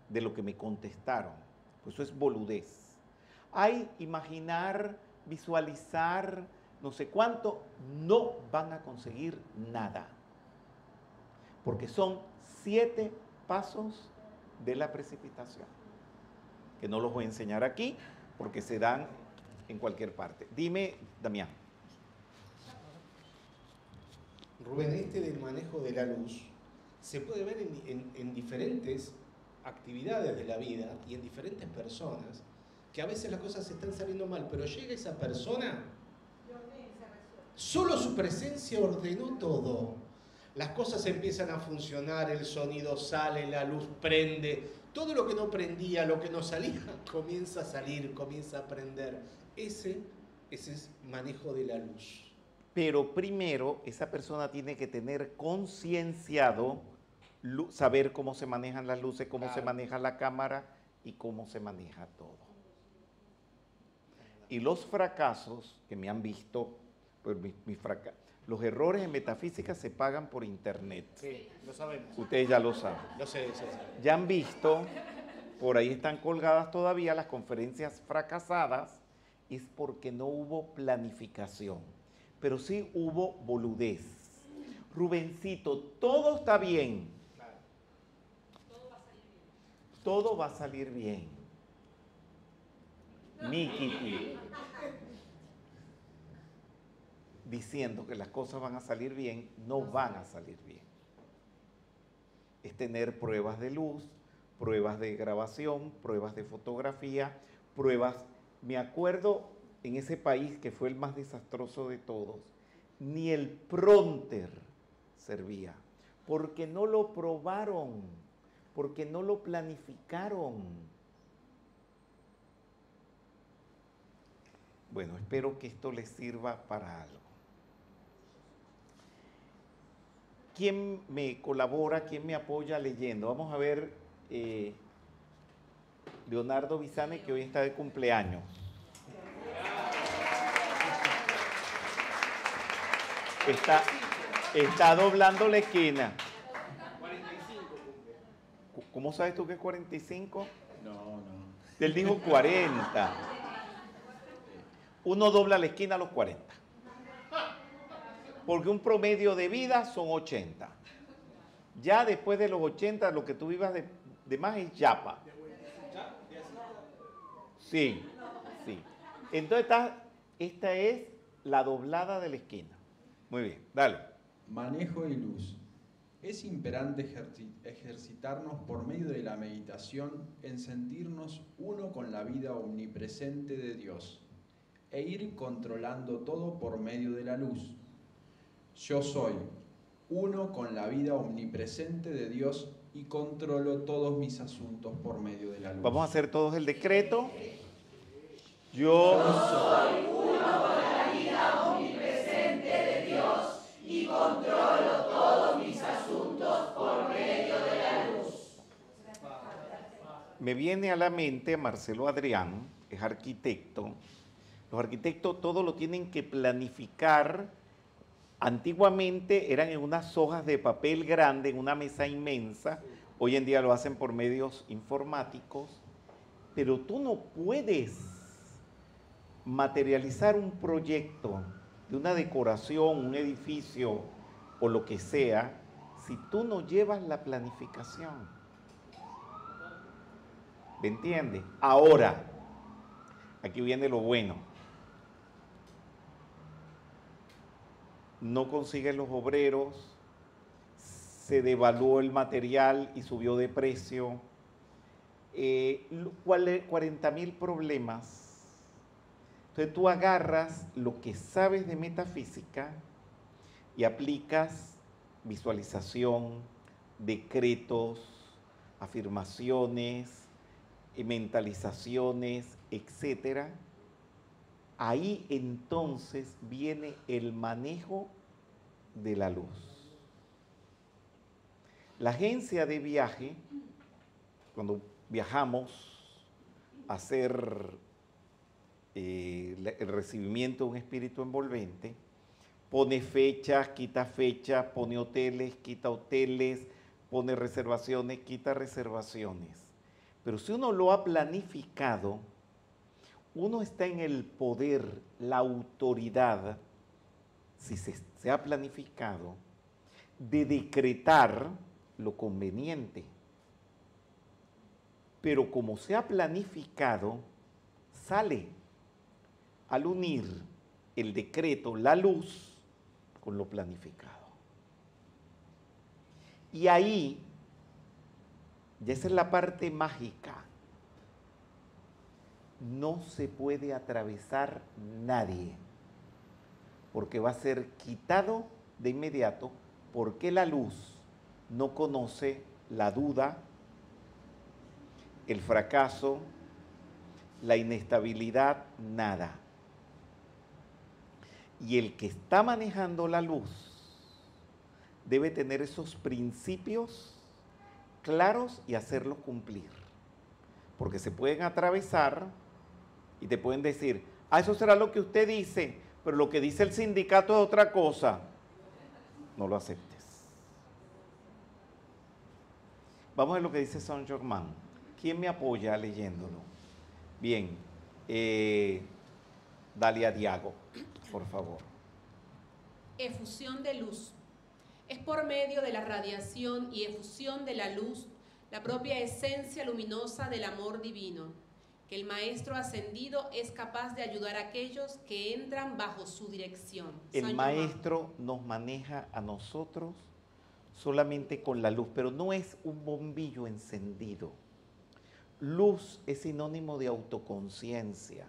de lo que me contestaron, pues eso es boludez. Hay imaginar, visualizar, no sé cuánto, no van a conseguir nada. Porque son siete pasos de la precipitación, que no los voy a enseñar aquí porque se dan en cualquier parte. Dime, Damián. Rubén, este del manejo de la luz se puede ver en, en- en diferentes actividades de la vida y en diferentes personas, que a veces las cosas están saliendo mal, pero llega esa persona, solo su presencia ordenó todo. Las cosas empiezan a funcionar, el sonido sale, la luz prende, todo lo que no prendía, lo que no salía, comienza a salir, comienza a prender. Ese, ese es manejo de la luz. Pero primero esa persona tiene que tener concienciado, saber cómo se manejan las luces, cómo se maneja la cámara y cómo se maneja todo. Y los fracasos que me han visto, pues mis, mis fraca- los errores en metafísica se pagan por internet. Sí, lo sabemos. Ustedes ya lo saben. Lo sé, lo sé. Ya han visto, por ahí están colgadas todavía las conferencias fracasadas, es porque no hubo planificación, pero sí hubo boludez. Rubencito, todo está bien. Todo va a salir bien. Nikiti. Diciendo que las cosas van a salir bien, no van a salir bien es tener pruebas de luz, pruebas de grabación, pruebas de fotografía, pruebas. Me acuerdo en ese país que fue el más desastroso de todos, ni el pronter servía, porque no lo probaron, porque no lo planificaron. Bueno, espero que esto les sirva para algo. ¿Quién me colabora? ¿Quién me apoya leyendo? Vamos a ver eh, Leonardo Bizane, que hoy está de cumpleaños. Está, está doblando la esquina. Cu- ¿Cómo sabes tú que es 45? No, no. Él dijo 40. uno dobla la esquina a los 40. Porque un promedio de vida son 80. Ya después de los 80, lo que tú vivas de, de más es yapa. Sí, sí. Entonces esta, esta es la doblada de la esquina. Muy bien, dale. Manejo y luz. Es imperante ejerci- ejercitarnos por medio de la meditación en sentirnos uno con la vida omnipresente de Dios e ir controlando todo por medio de la luz. Yo soy uno con la vida omnipresente de Dios y controlo todos mis asuntos por medio de la luz. Vamos a hacer todos el decreto. Yo soy uno controlo todos mis asuntos por medio de la luz. me viene a la mente Marcelo Adrián, es arquitecto. Los arquitectos todo lo tienen que planificar. Antiguamente eran en unas hojas de papel grande, en una mesa inmensa. Hoy en día lo hacen por medios informáticos. Pero tú no puedes materializar un proyecto de una decoración, un edificio o lo que sea, si tú no llevas la planificación. ¿Me entiendes? Ahora, aquí viene lo bueno. No consiguen los obreros, se devaluó el material y subió de precio. Eh, lo cual es 40 mil problemas. Entonces tú agarras lo que sabes de metafísica y aplicas visualización, decretos, afirmaciones, eh, mentalizaciones, etcétera. Ahí entonces viene el manejo de la luz. La agencia de viaje, cuando viajamos a hacer eh, el recibimiento de un espíritu envolvente, pone fechas, quita fechas, pone hoteles, quita hoteles, pone reservaciones, quita reservaciones. Pero si uno lo ha planificado, uno está en el poder, la autoridad, si se ha planificado, de decretar lo conveniente. Pero como se ha planificado, sale al unir el decreto, la luz, con lo planificado. Y ahí, ya esa es la parte mágica, no se puede atravesar nadie, porque va a ser quitado de inmediato, porque la luz no conoce la duda, el fracaso, la inestabilidad, nada. Y el que está manejando la luz debe tener esos principios claros y hacerlos cumplir. Porque se pueden atravesar y te pueden decir, ah, eso será lo que usted dice, pero lo que dice el sindicato es otra cosa. No lo aceptes. Vamos a lo que dice Saint Germain. ¿Quién me apoya leyéndolo? Bien, eh, Dalia Diago, por favor. Efusión de luz. Es por medio de la radiación y efusión de la luz, la propia esencia luminosa del amor divino, que el Maestro ascendido es capaz de ayudar a aquellos que entran bajo su dirección. El maestro nos maneja a nosotros solamente con la luz, pero no es un bombillo encendido. Luz es sinónimo de autoconciencia,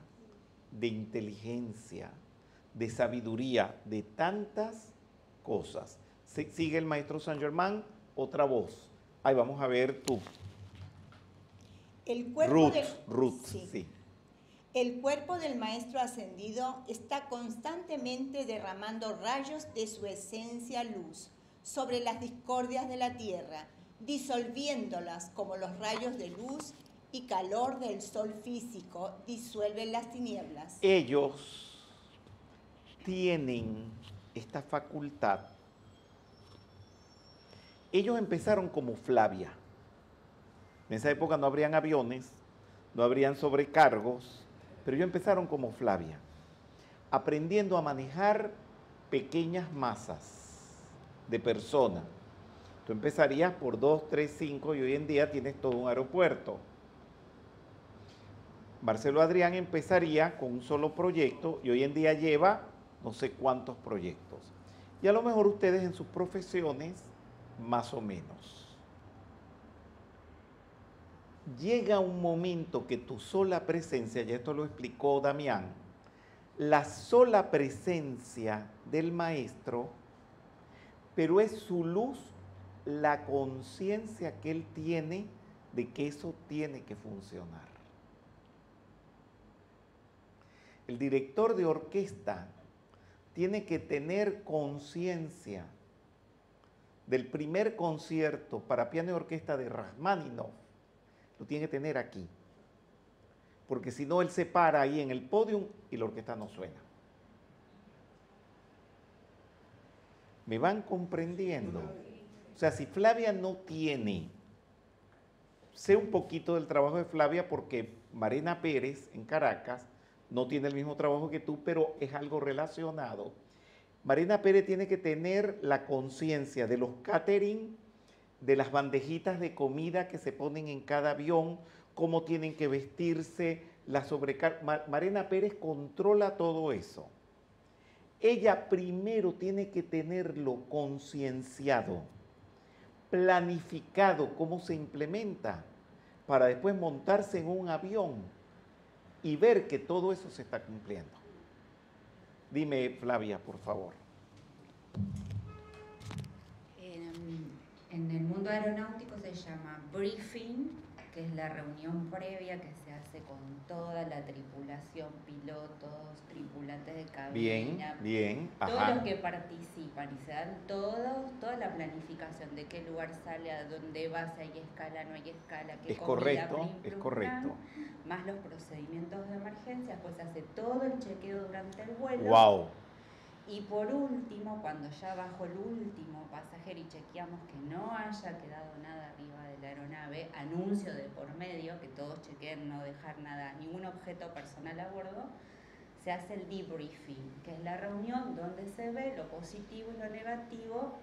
de inteligencia, de sabiduría, de tantas cosas. Sigue el maestro Saint Germain, otra voz. Ahí vamos a ver tú. El cuerpo Ruth, del- Ruth, sí. sí. El cuerpo del Maestro Ascendido está constantemente derramando rayos de su esencia luz sobre las discordias de la tierra, disolviéndolas como los rayos de luz y calor del sol físico disuelven las tinieblas. Ellos tienen esta facultad. Ellos empezaron como Flavia. En esa época no habrían aviones, no habrían sobrecargos, pero ellos empezaron como Flavia. aprendiendo a manejar pequeñas masas de personas. Tú empezarías por 2, 3, 5 y hoy en día tienes todo un aeropuerto. Marcelo Adrián empezaría con un solo proyecto y hoy en día lleva no sé cuántos proyectos. Y a lo mejor ustedes en sus profesiones, más o menos. Llega un momento que tu sola presencia, y esto lo explicó Damián, la sola presencia del maestro, pero es su luz la conciencia que él tiene de que eso tiene que funcionar. El director de orquesta tiene que tener conciencia del primer concierto para piano y orquesta de Rachmaninoff. Lo tiene que tener aquí. Porque si no, él se para ahí en el podium y la orquesta no suena. ¿Me van comprendiendo? O sea, si Flavia no tiene, sé un poquito del trabajo de Flavia porque Marina Pérez en Caracas no tiene el mismo trabajo que tú, pero es algo relacionado. Marina Pérez tiene que tener la conciencia de los catering, de las bandejitas de comida que se ponen en cada avión, cómo tienen que vestirse, la sobrecarga. Marina Pérez controla todo eso. Ella primero tiene que tenerlo concienciado, planificado cómo se implementa, para después montarse en un avión y ver que todo eso se está cumpliendo. Dime, Flavia, por favor. En, en el mundo aeronáutico se llama briefing, que es la reunión previa que se hace con toda la tripulación, pilotos, tripulantes de cabina. Bien, bien. Todos Ajá. los que participan y se dan todo, toda la planificación de qué lugar sale, a dónde va, si hay escala, no hay escala, qué Es comida, correcto, es correcto. más los procedimientos de emergencia, se hace todo el chequeo durante el vuelo. Wow. Y por último, cuando ya bajo el último pasajero y chequeamos que no haya quedado nada arriba de la aeronave, anuncio de por medio, que todos chequeen no dejar nada, ningún objeto personal a bordo, se hace el debriefing, que es la reunión donde se ve lo positivo y lo negativo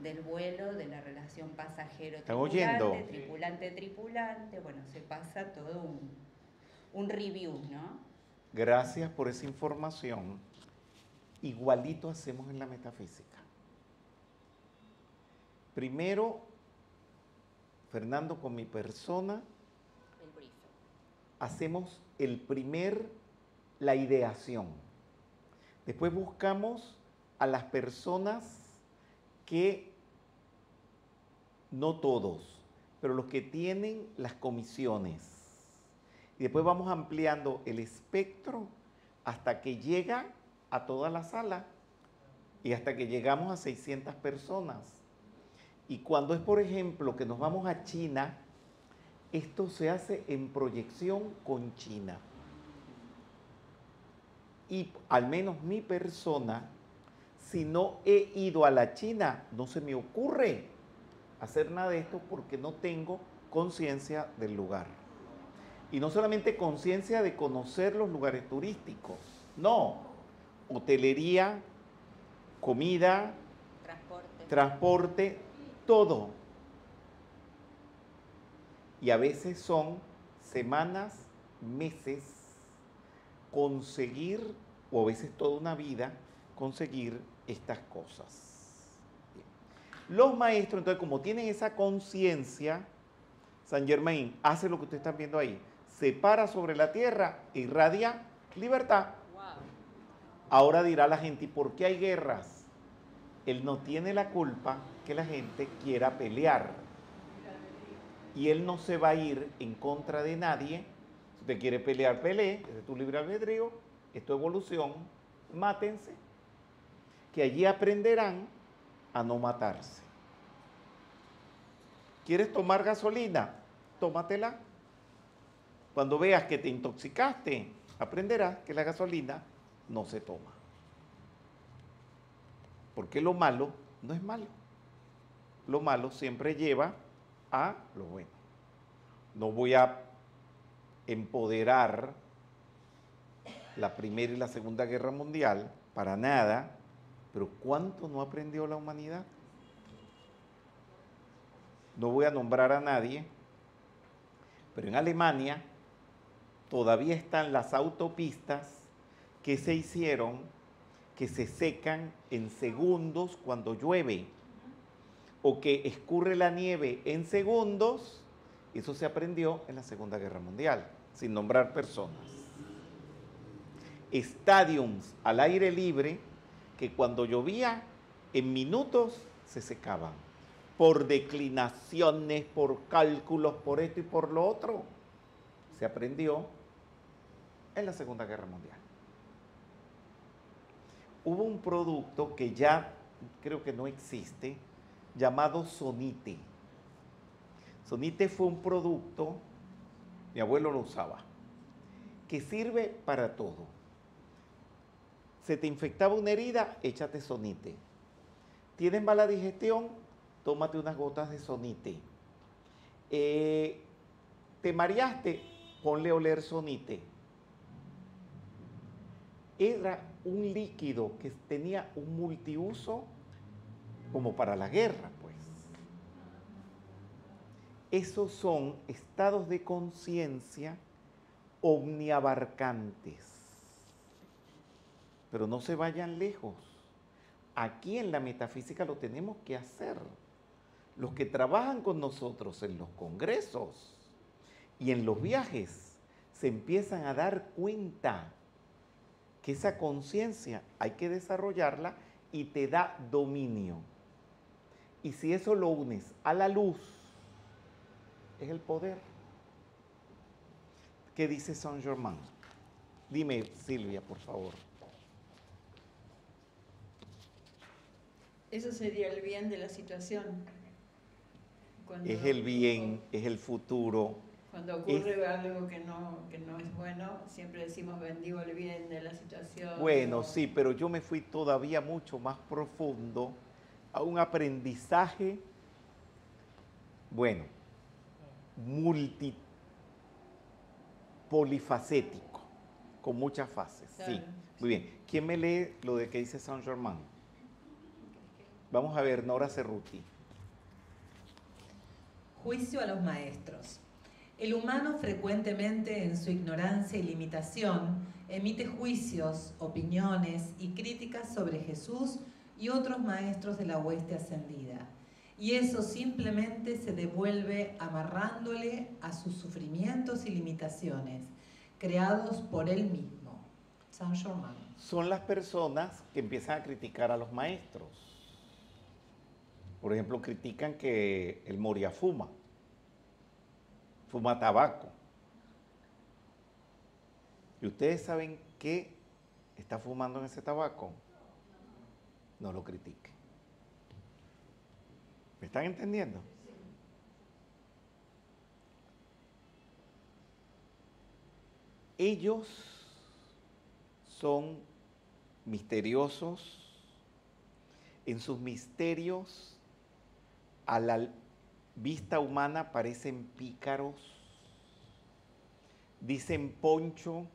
del vuelo, de la relación pasajero-tripulante, tripulante-tripulante, bueno, se pasa todo un, un review, ¿no? Gracias por esa información. Igualito hacemos en la metafísica. Primero, Fernando, con mi persona, El hacemos el primer, la ideación. Después buscamos a las personas que, no todos, pero los que tienen las comisiones. Y después vamos ampliando el espectro hasta que llega a toda la sala y hasta que llegamos a 600 personas. Y cuando es, por ejemplo, que nos vamos a China, esto se hace en proyección con China. Y al menos mi persona, si no he ido a la China, no se me ocurre hacer nada de esto porque no tengo conciencia del lugar. Y no solamente conciencia de conocer los lugares turísticos, no, hotelería, comida, Transporte. transporte, todo. Y a veces son semanas, meses, conseguir, o a veces toda una vida, conseguir estas cosas. Bien. Los maestros, entonces, como tienen esa conciencia, San Germain hace lo que ustedes están viendo ahí, se para sobre la tierra, irradia libertad. Ahora dirá la gente, ¿y por qué hay guerras? Él no tiene la culpa que la gente quiera pelear. Y él no se va a ir en contra de nadie. Si usted quiere pelear, pelee. Es tu libre albedrío. Es tu evolución. Mátense. Que allí aprenderán a no matarse. ¿Quieres tomar gasolina? Tómatela. Cuando veas que te intoxicaste, aprenderás que la gasolina no se toma. Porque lo malo no es malo. Lo malo siempre lleva a lo bueno. No voy a empoderar la Primera y la Segunda Guerra Mundial, para nada, pero ¿cuánto no aprendió la humanidad? No voy a nombrar a nadie, pero en Alemania todavía están las autopistas que se hicieron, que se secan en segundos cuando llueve, o que escurre la nieve en segundos, eso se aprendió en la Segunda Guerra Mundial, sin nombrar personas. Estadiums al aire libre que cuando llovía en minutos se secaban, por declinaciones, por cálculos, por esto y por lo otro. Se aprendió en la Segunda Guerra Mundial. Hubo un producto que ya creo que no existe, llamado Sonite. Sonite fue un producto, mi abuelo lo usaba, que sirve para todo. Se te infectaba una herida, échate Sonite. Tienes mala digestión, tómate unas gotas de Sonite. Eh, te mareaste, ponle a oler Sonite. Era un líquido que tenía un multiuso como para la guerra, pues. Esos son estados de conciencia omniabarcantes. Pero no se vayan lejos. Aquí en la metafísica lo tenemos que hacer. Los que trabajan con nosotros en los congresos y en los viajes se empiezan a dar cuenta que esa conciencia hay que desarrollarla y te da dominio. Y si eso lo unes a la luz, es el poder. ¿Qué dice Saint Germain? Dime, Silvia, por favor. Eso sería el bien de la situación. Cuando- Es el bien, es el futuro. Cuando ocurre algo que no, que no es bueno, siempre decimos bendigo el bien de la situación. Bueno, sí, pero yo me fui todavía mucho más profundo a un aprendizaje, bueno, multi, polifacético, con muchas fases. Sí, muy bien. ¿Quién me lee lo de que dice Saint Germain? Vamos a ver, Nora Cerruti. Juicio a los maestros. El humano frecuentemente en su ignorancia y limitación emite juicios, opiniones y críticas sobre Jesús y otros maestros de la hueste ascendida. Y eso simplemente se devuelve amarrándole a sus sufrimientos y limitaciones, creados por él mismo. Saint Germain. Son las personas que empiezan a criticar a los maestros. Por ejemplo, critican que el Moria fuma, fuma tabaco. ¿Y ustedes saben qué está fumando en ese tabaco? No lo critique. ¿Me están entendiendo? Ellos son misteriosos. En sus misterios, a la vista humana parecen pícaros. Dicen poncho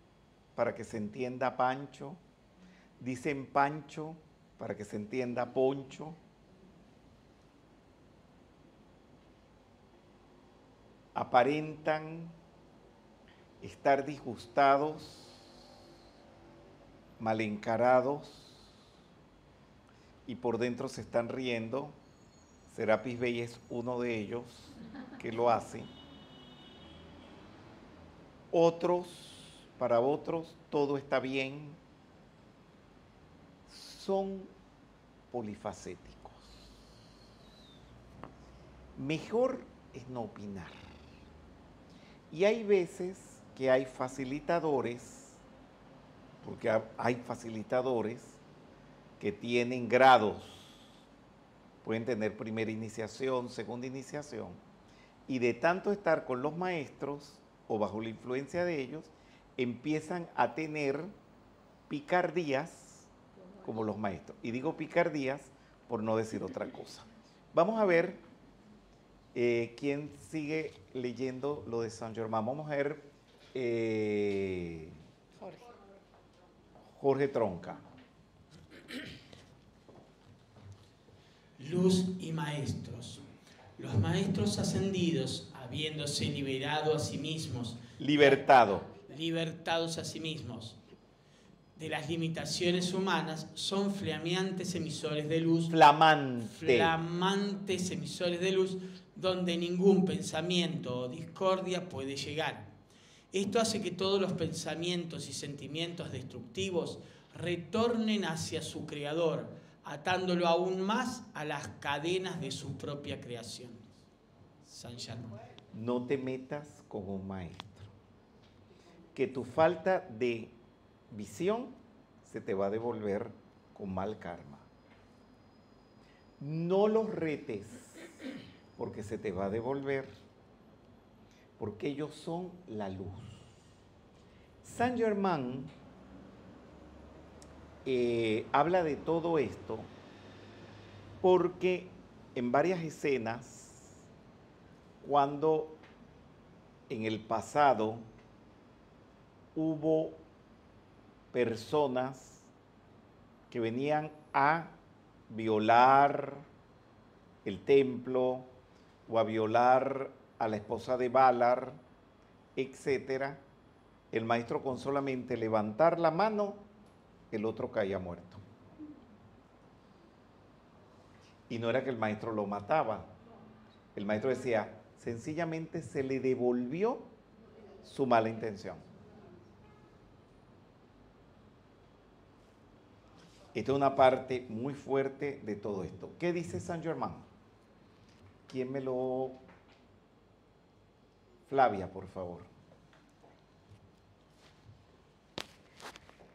para que se entienda pancho. Dicen pancho para que se entienda poncho. Aparentan estar disgustados, mal encarados y por dentro se están riendo. Serapis Bey es uno de ellos que lo hace. Otros, para otros, todo está bien. Son polifacéticos. Mejor es no opinar. Y hay veces que hay facilitadores, porque ha- hay facilitadores que tienen grados, pueden tener primera iniciación, segunda iniciación, y de tanto estar con los maestros o bajo la influencia de ellos, empiezan a tener picardías como los maestros. Y digo picardías por no decir otra cosa. Vamos a ver eh, quién sigue leyendo lo de San Germán. Vamos a ver. eh, Jorge. Jorge Tronca. Luz y maestros. Los maestros ascendidos, habiéndose liberado a sí mismos, Libertado. libertados a sí mismos de las limitaciones humanas, son flameantes emisores de luz. Flamante. Flamantes emisores de luz donde ningún pensamiento o discordia puede llegar. Esto hace que todos los pensamientos y sentimientos destructivos retornen hacia su creador, atándolo aún más a las cadenas de su propia creación. San Germán. No te metas con un maestro. Que tu falta de visión se te va a devolver con mal karma. No los retes porque se te va a devolver, porque ellos son la luz. San Germán eh, habla de todo esto porque en varias escenas, cuando en el pasado hubo personas que venían a violar el templo o a violar a la esposa de Balar, etcétera, el maestro con solamente levantar la mano, el otro caía muerto. Y no era que el maestro lo mataba. El maestro decía, sencillamente se le devolvió su mala intención. Esta es una parte muy fuerte de todo esto. ¿Qué dice San Germán? ¿Quién me lo... Flavia, por favor.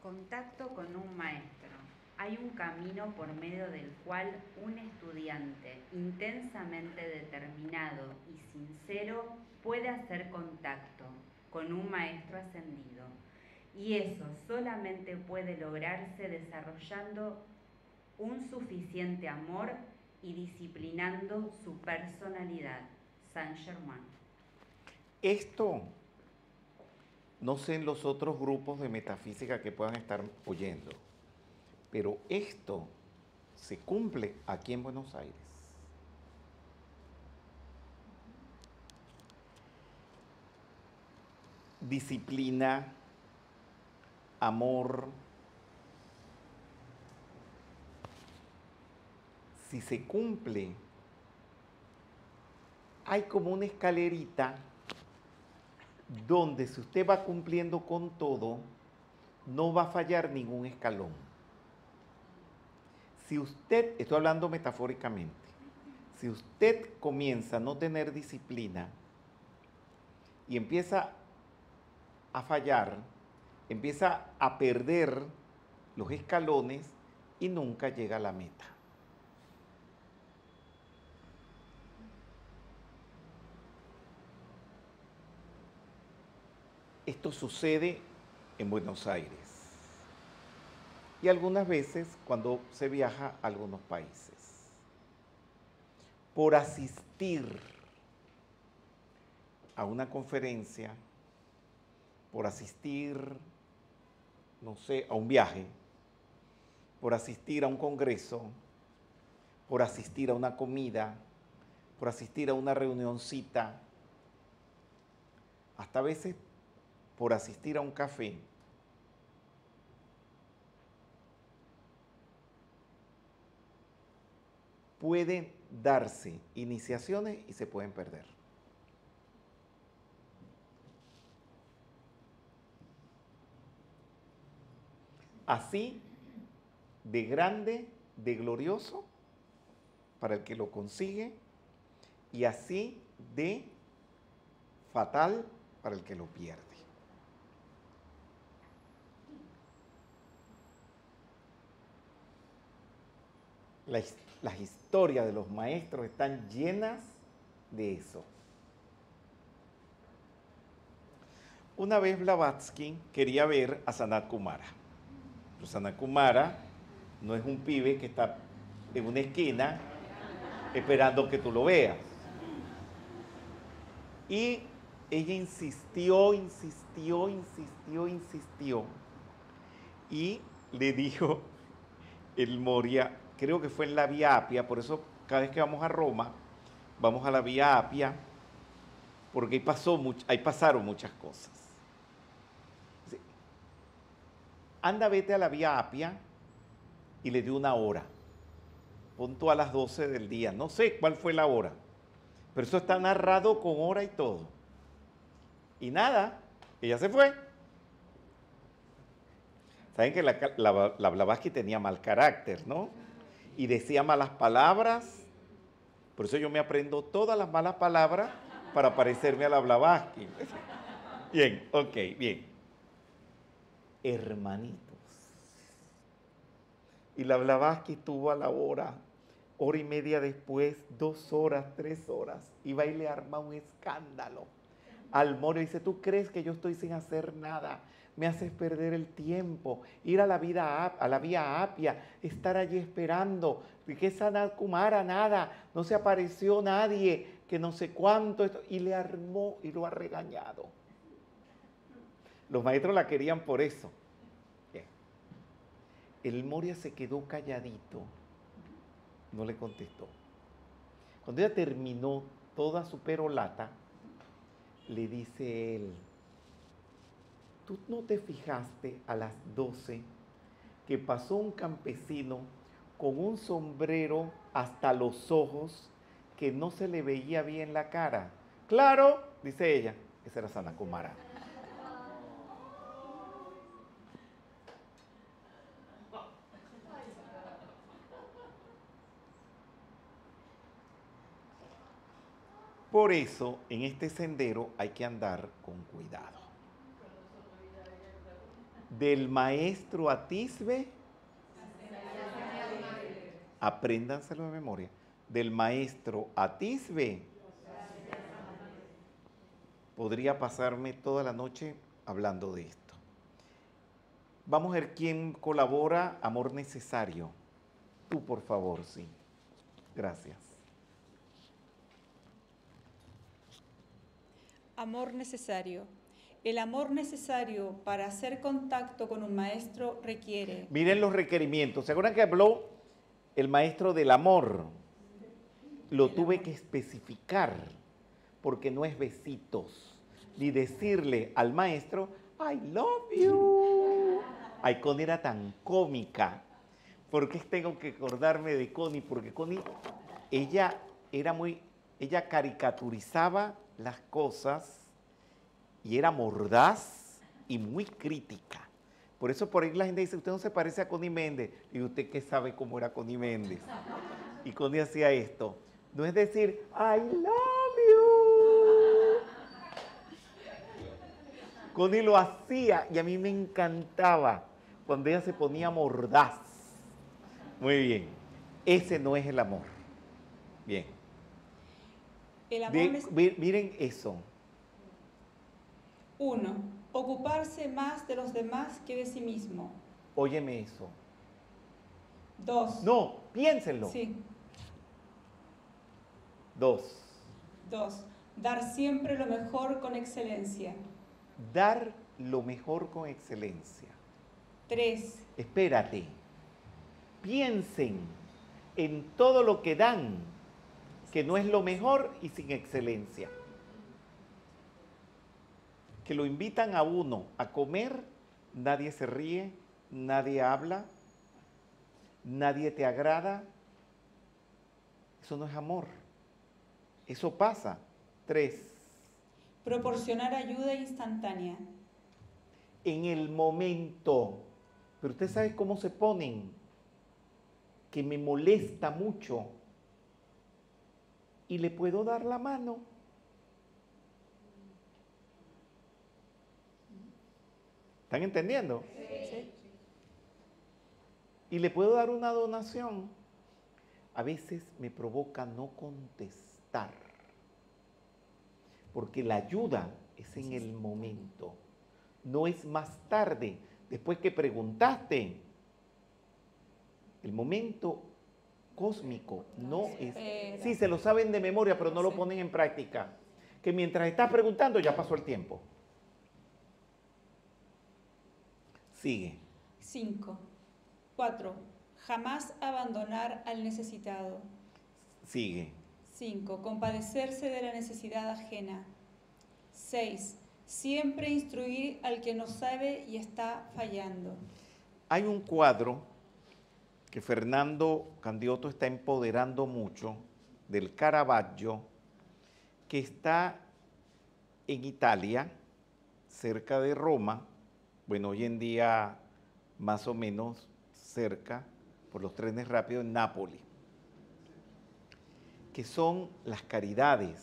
Contacto con un maestro. Hay un camino por medio del cual un estudiante intensamente determinado y sincero puede hacer contacto con un maestro ascendido. Y eso solamente puede lograrse desarrollando un suficiente amor y disciplinando su personalidad. Saint Germain. Esto, no sé en los otros grupos de metafísica que puedan estar oyendo, pero esto se cumple aquí en Buenos Aires. Disciplina, amor, si se cumple, hay como una escalerita donde si usted va cumpliendo con todo, no va a fallar ningún escalón. Si usted, estoy hablando metafóricamente, si usted comienza a no tener disciplina y empieza a fallar, empieza a perder los escalones y nunca llega a la meta. Esto sucede en Buenos Aires y algunas veces cuando se viaja a algunos países. Por asistir a una conferencia, por asistir, no sé, a un viaje, por asistir a un congreso, por asistir a una comida, por asistir a una reunioncita, hasta a veces por asistir a un café, pueden darse iniciaciones y se pueden perder. Así de grande, de glorioso, para el que lo consigue, y así de fatal para el que lo pierde. Las historias de los maestros están llenas de eso. Una vez Blavatsky quería ver a Sanat Kumara. Pero Sanat Kumara no es un pibe que está en una esquina esperando que tú lo veas. Y ella insistió, insistió, insistió, insistió. Y le dijo el Moria, creo que fue en la Vía Apia, por eso cada vez que vamos a Roma, vamos a la Vía Apia, porque ahí, pasó ahí pasaron muchas cosas. Anda, vete a la Vía Apia y le dio una hora. Punto a las 12 del día. No sé cuál fue la hora, pero eso está narrado con hora y todo. Y nada, ella se fue. Saben que la, la, la Blavatsky tenía mal carácter, ¿no? Y decía malas palabras. Por eso yo me aprendo todas las malas palabras para parecerme a la Blavatsky. Bien, ok, bien. Hermanitos. Y la Blavatsky estuvo a la hora, hora y media después, dos horas, tres horas. Iba y le arma un escándalo. Al Morio dice, ¿tú crees que yo estoy sin hacer nada? Me haces perder el tiempo, ir a la, vida, a la vía Apia, estar allí esperando, que esa Kumara nada, no se apareció nadie, que no sé cuánto, esto", y le armó y lo ha regañado. Los maestros la querían por eso. El Moria se quedó calladito, no le contestó. Cuando ella terminó toda su perolata, le dice él, ¿tú no te fijaste a las 12 que pasó un campesino con un sombrero hasta los ojos que no se le veía bien la cara? Claro, dice ella, esa era Sanakumara. Por eso, en este sendero hay que andar con cuidado. Del maestro Atisbe, apréndanselo de memoria. Del maestro Atisbe, podría pasarme toda la noche hablando de esto. Vamos a ver quién colabora. Amor necesario. Tú, por favor, sí. Gracias. Amor necesario. El amor necesario para hacer contacto con un maestro requiere Miren los requerimientos. ¿Se acuerdan que habló el maestro del amor? Lo tuve que especificar porque no es besitos, ni decirle al maestro, I love you. Ay, Connie era tan cómica. ¿Por qué tengo que acordarme de Connie? Porque Connie, ella era muy, ella caricaturizaba las cosas y era mordaz y muy crítica. Por eso por ahí la gente dice, usted no se parece a Connie Méndez. Y usted qué sabe cómo era Connie Méndez. Y Connie hacía esto. No es decir, I love you. Connie lo hacía y a mí me encantaba cuando ella se ponía mordaz. Muy bien. Ese no es el amor. Bien. el amor De- mi- miren eso. Uno, ocuparse más de los demás que de sí mismo. Óyeme eso. Dos. No, piénsenlo. Sí. Dos. Dos, dar siempre lo mejor con excelencia. Dar lo mejor con excelencia. Tres, Espérate. Piensen en todo lo que dan, que no es lo mejor y sin excelencia. Que lo invitan a uno a comer, nadie se ríe, nadie habla, nadie te agrada. Eso no es amor. Eso pasa. Tres. proporcionar ayuda instantánea. en el momento. Pero usted sabe cómo se ponen, que me molesta mucho y le puedo dar la mano. ¿Están entendiendo? Y le puedo dar una donación. A veces me provoca no contestar, porque la ayuda es en el momento, no es más tarde, después que preguntaste. El momento cósmico no es... espera. Sí, se lo saben de memoria, pero no lo ponen en práctica. Que mientras estás preguntando ya pasó el tiempo. Sigue. Cinco, 4. Jamás abandonar al necesitado. Sigue. 5. Compadecerse de la necesidad ajena. 6. Siempre instruir al que no sabe y está fallando. Hay un cuadro que Fernando Candioto está empoderando mucho del Caravaggio, que está en Italia, cerca de Roma, bueno, hoy en día más o menos cerca, por los trenes rápidos, en Nápoles, que son las caridades.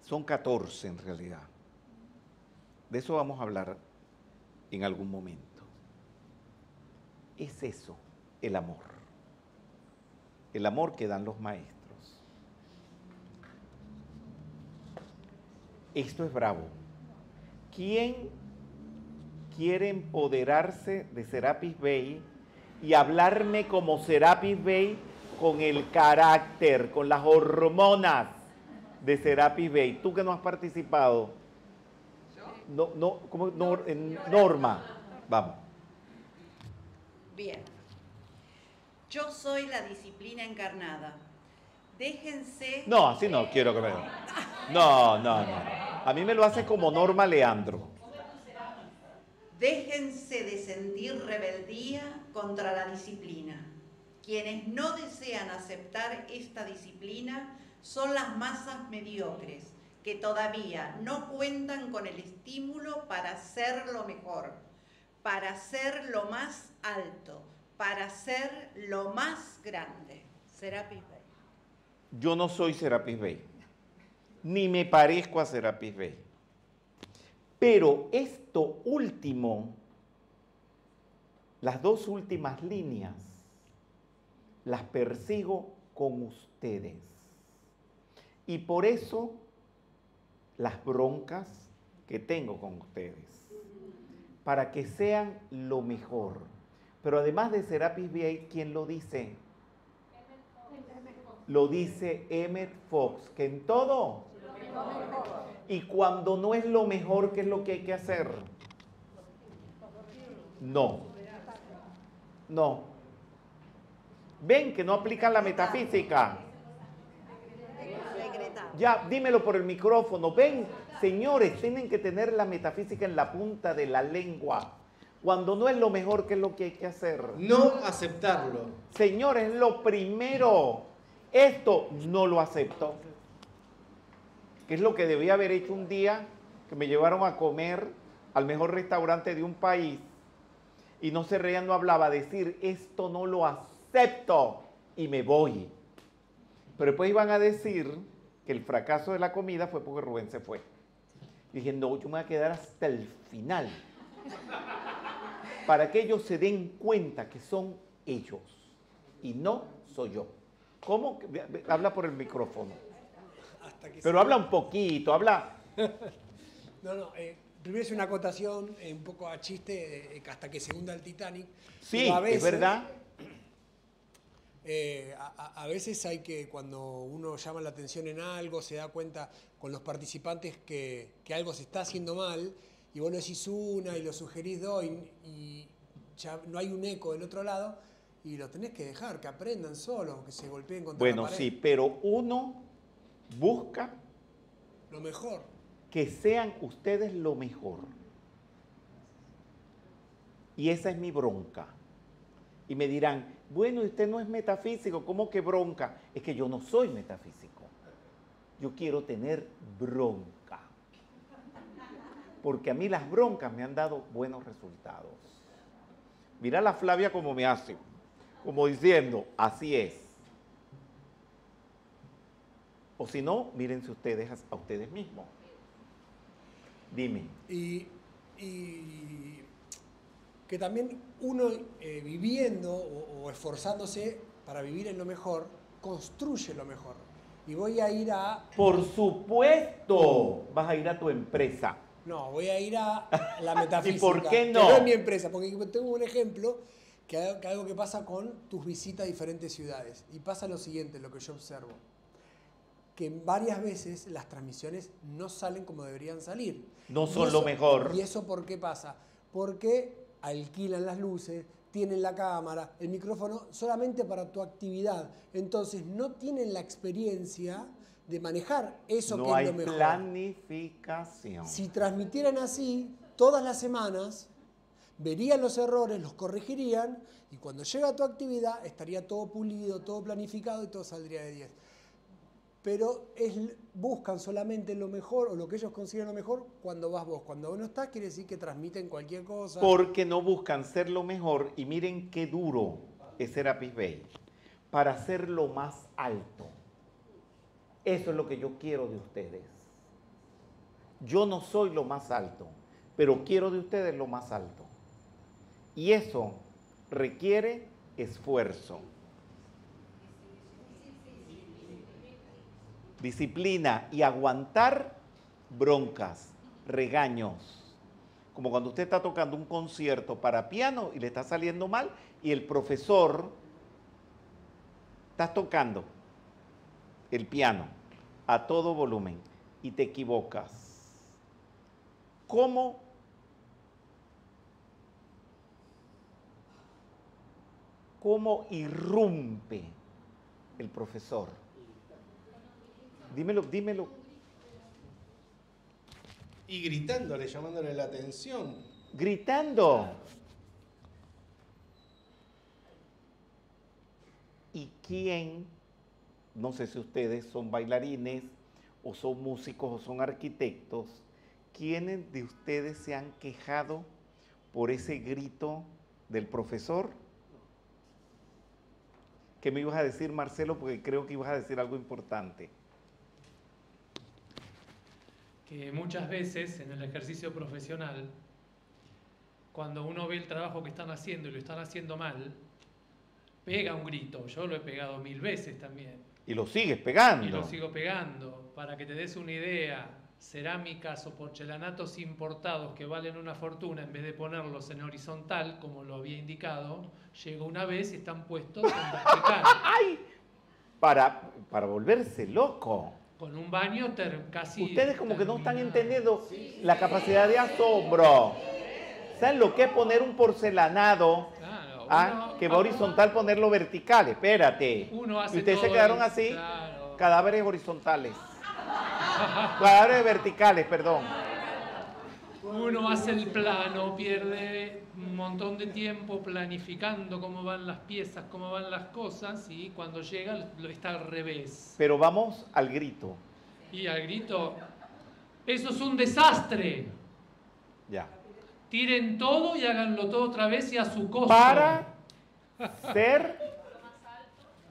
Son 14 en realidad. De eso vamos a hablar en algún momento. Es eso, el amor. El amor que dan los maestros. Esto es bravo. ¿Quién quiere empoderarse de Serapis Bey y hablarme como Serapis Bey con el carácter, con las hormonas de Serapis Bey? Tú que no has participado. No, no, ¿cómo? No, en Norma. Vamos. Bien. Yo soy la disciplina encarnada. Déjense. No, así no quiero que me. No, no, no. A mí me lo hace como Norma Leandro. Déjense de sentir rebeldía contra la disciplina. Quienes no desean aceptar esta disciplina son las masas mediocres que todavía no cuentan con el estímulo para ser lo mejor, para ser lo más alto, para ser lo más grande. Serapis Bey. Yo no soy Serapis Bey, ni me parezco a Serapis Bey. Pero esto último, las dos últimas líneas, las persigo con ustedes. Y por eso las broncas que tengo con ustedes, para que sean lo mejor. Pero además de Serapis Bey, ¿quién lo dice? Lo dice Emmett Fox, que en todo y cuando no es lo mejor, ¿qué es lo que hay que hacer? No. No. Ven que no aplican la metafísica. Ya, dímelo por el micrófono. Ven, señores, tienen que tener la metafísica en la punta de la lengua. Cuando no es lo mejor, ¿qué es lo que hay que hacer? No aceptarlo. Señores, lo primero. Esto no lo acepto. Que es lo que debía haber hecho un día que me llevaron a comer al mejor restaurante de un país y no se reía, no hablaba, decir esto no lo acepto y me voy. Pero después iban a decir que el fracaso de la comida fue porque Rubén se fue. dije, no, yo me voy a quedar hasta el final para que ellos se den cuenta que son ellos y no soy yo. ¿Cómo? Habla por el micrófono. Pero habla un poquito, habla. No, no, eh, primero es una acotación, eh, un poco a chiste, eh, hasta que se hunda el Titanic. Sí, a es verdad. eh, a, veces hay que, cuando uno llama la atención en algo, se da cuenta con los participantes que, que algo se está haciendo mal, y vos lo decís una y lo sugerís dos, y, y ya no hay un eco del otro lado, y lo tenés que dejar, que aprendan solos, que se golpeen contra Bueno, la pared. sí, pero uno busca Lo mejor. que sean ustedes lo mejor. Y esa es mi bronca. Y me dirán, bueno, usted no es metafísico, ¿cómo que bronca? Es que yo no soy metafísico. Yo quiero tener bronca. Porque a mí las broncas me han dado buenos resultados. Mira la Flavia como me hace, como diciendo, así es. O si no, mírense ustedes a, ustedes mismos. Dime. Y, y que también uno eh, viviendo o, o esforzándose para vivir en lo mejor, construye lo mejor. Y voy a ir a... Por supuesto, vas a ir a tu empresa. No, voy a ir a la metafísica. ¿Y por qué que no? es mi empresa, porque tengo un ejemplo que, que algo que pasa con tus visitas a diferentes ciudades. Y pasa lo siguiente, lo que yo observo. Que varias veces las transmisiones no salen como deberían salir. No son lo mejor. ¿Y eso por qué pasa? Porque alquilan las luces, tienen la cámara, el micrófono, solamente para tu actividad. Entonces no tienen la experiencia de manejar eso no que hay es lo mejor. planificación. Si transmitieran así todas las semanas, verían los errores, los corregirían y cuando llega tu actividad estaría todo pulido, todo planificado y todo saldría de 10. Pero buscan solamente lo mejor o lo que ellos consideran lo mejor cuando vas vos. Cuando vos no estás quiere decir que transmiten cualquier cosa. Porque no buscan ser lo mejor y miren qué duro es Serapis Bay para ser lo más alto. Eso es lo que yo quiero de ustedes. Yo no soy lo más alto, pero quiero de ustedes lo más alto. Y eso requiere esfuerzo. Disciplina y aguantar broncas, regaños. Como cuando usted está tocando un concierto para piano y le está saliendo mal y el profesor está tocando el piano a todo volumen y te equivocas. ¿Cómo cómo irrumpe el profesor? Dímelo, dímelo. Y gritándole, llamándole la atención. Gritando. ¿Y quién? No sé si ustedes son bailarines o son músicos o son arquitectos. ¿Quiénes de ustedes se han quejado por ese grito del profesor? ¿Qué me ibas a decir, Marcelo? Porque creo que ibas a decir algo importante. Que muchas veces en el ejercicio profesional, cuando uno ve el trabajo que están haciendo y lo están haciendo mal, pega un grito. Yo lo he pegado mil veces también. Y lo sigues pegando. Y lo sigo pegando. Para que te des una idea, cerámicas o porcelanatos importados que valen una fortuna, en vez de ponerlos en horizontal, como lo había indicado, llegó una vez y están puestos en vertical. ¡Ay! Para, para volverse loco. Con un baño casi... Ustedes como que no están entendiendo la capacidad de asombro. ¿Saben lo que es poner un porcelanado? Claro, ah, uno- que va horizontal, ponerlo vertical. Espérate. Uno hace y ustedes se quedaron así, claro. cadáveres horizontales. cadáveres verticales, perdón. Uno hace el plano, pierde un montón de tiempo planificando cómo van las piezas, cómo van las cosas y cuando llega lo está al revés. Pero vamos al grito. Y al grito, eso es un desastre. Ya. Tiren todo y háganlo todo otra vez y a su costo. Para ser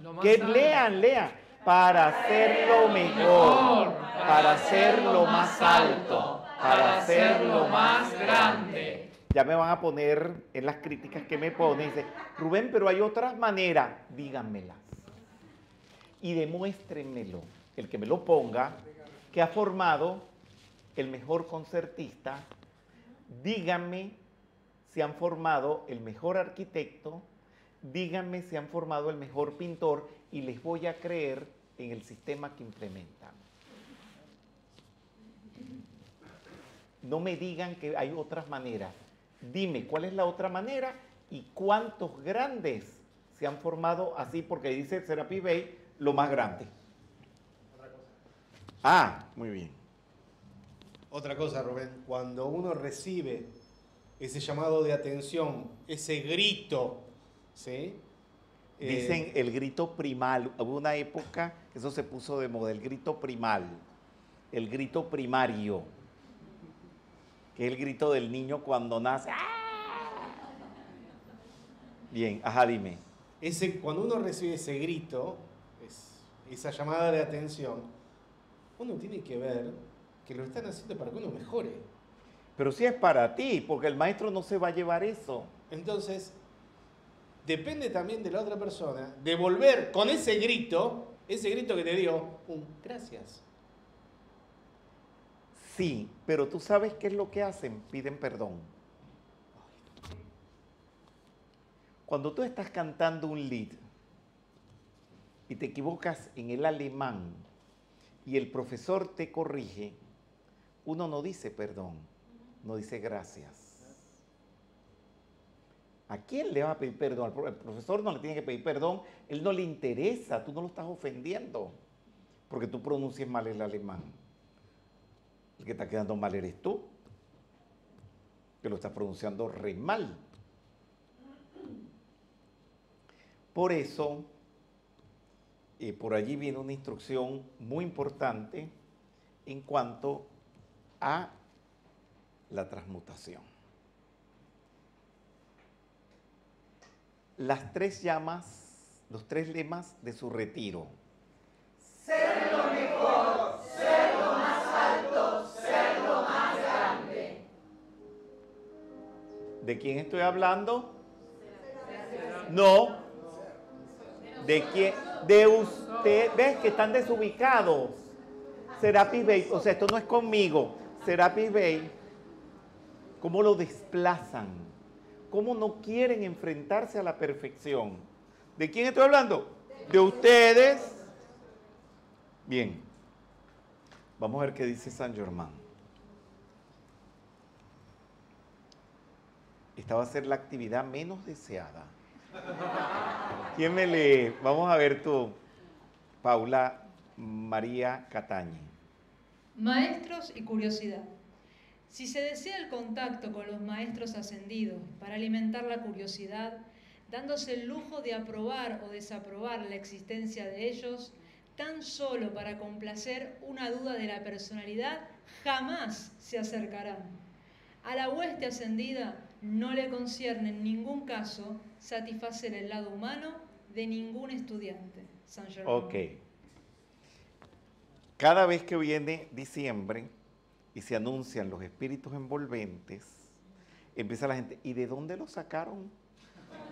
Lo más que alto. lean, lean. Para hacerlo mejor, para hacerlo más alto, para hacerlo más grande. Ya me van a poner en las críticas que me ponen, dice, Rubén, pero hay otras maneras, díganmelas. Y demuéstrenmelo, el que me lo ponga, que ha formado el mejor concertista, díganme si han formado el mejor arquitecto, díganme si han formado el mejor pintor y les voy a creer en el sistema que implementan. No me digan que hay otras maneras. Dime cuál es la otra manera y cuántos grandes se han formado así, porque dice Serapi Bey lo más grande. Ah, muy bien. Otra cosa, Rubén, cuando uno recibe ese llamado de atención, ese grito, ¿sí? Eh, Dicen el grito primal. Hubo una época que eso se puso de moda, el grito primal, el grito primario, que es el grito del niño cuando nace. ¡Ah! Bien, ajá, dime. ese, cuando uno recibe ese grito, es- esa llamada de atención, uno tiene que ver que lo están haciendo para que uno mejore. Pero si es para ti, porque el maestro no se va a llevar eso. Entonces, depende también de la otra persona devolver con ese grito, ese grito que te dio, un gracias. Sí, pero tú sabes qué es lo que hacen, piden perdón. Cuando tú estás cantando un lead y te equivocas en el alemán y el profesor te corrige, uno no dice perdón, no dice gracias. ¿A quién le va a pedir perdón? El profesor no le tiene que pedir perdón, él no le interesa, tú no lo estás ofendiendo, porque tú pronuncias mal el alemán. El que está quedando mal eres tú, que lo estás pronunciando re mal. Por eso, eh, por allí viene una instrucción muy importante en cuanto a la transmutación. Las tres llamas, los tres lemas de su retiro. ¿De quién estoy hablando? No. ¿De quién? De usted. ¿Ves que están desubicados? Serapis Bay. O sea, esto no es conmigo. Serapis Bay. ¿Cómo lo desplazan? ¿Cómo no quieren enfrentarse a la perfección? ¿De quién estoy hablando? De ustedes. Bien. Vamos a ver qué dice San Germán. Esta va a ser la actividad menos deseada. ¿Quién me lee? Vamos a ver tú, Paula María Catañi. Maestros y curiosidad. Si se desea el contacto con los maestros ascendidos para alimentar la curiosidad, dándose el lujo de aprobar o desaprobar la existencia de ellos, tan solo para complacer una duda de la personalidad, jamás se acercarán. A la hueste ascendida no le concierne en ningún caso satisfacer el lado humano de ningún estudiante. Ok. Cada vez que viene diciembre y se anuncian los espíritus envolventes, empieza la gente, ¿y de dónde lo sacaron?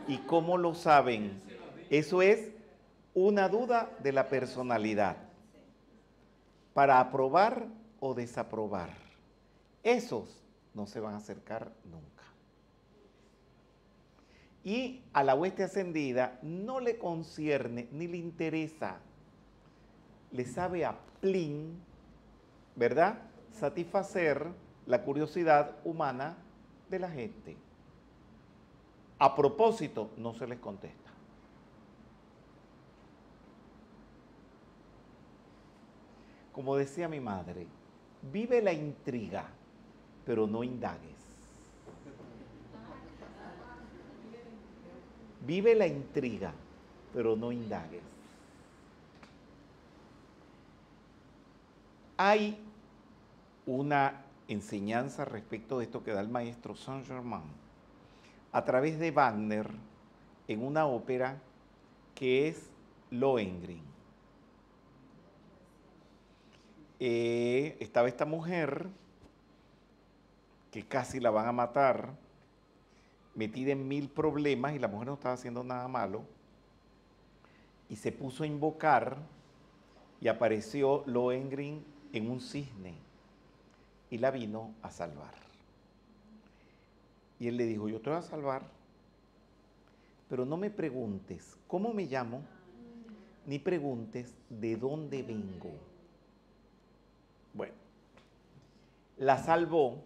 ¿Y cómo lo saben? Eso es una duda de la personalidad para aprobar o desaprobar. Esos no se van a acercar nunca. Y a la hueste ascendida no le concierne ni le interesa, le sabe a plin, ¿verdad? Satisfacer la curiosidad humana de la gente. A propósito, no se les contesta. Como decía mi madre, vive la intriga, pero no indagues. Vive la intriga, pero no indagues. Hay una enseñanza respecto de esto que da el maestro Saint-Germain a través de Wagner en una ópera que es Lohengrin. Eh, estaba esta mujer que casi la van a matar, metida en mil problemas y la mujer no estaba haciendo nada malo, y se puso a invocar y apareció Lohengrin en un cisne y la vino a salvar. Y él le dijo, yo te voy a salvar, pero no me preguntes cómo me llamo, ni preguntes de dónde vengo. Bueno, la salvó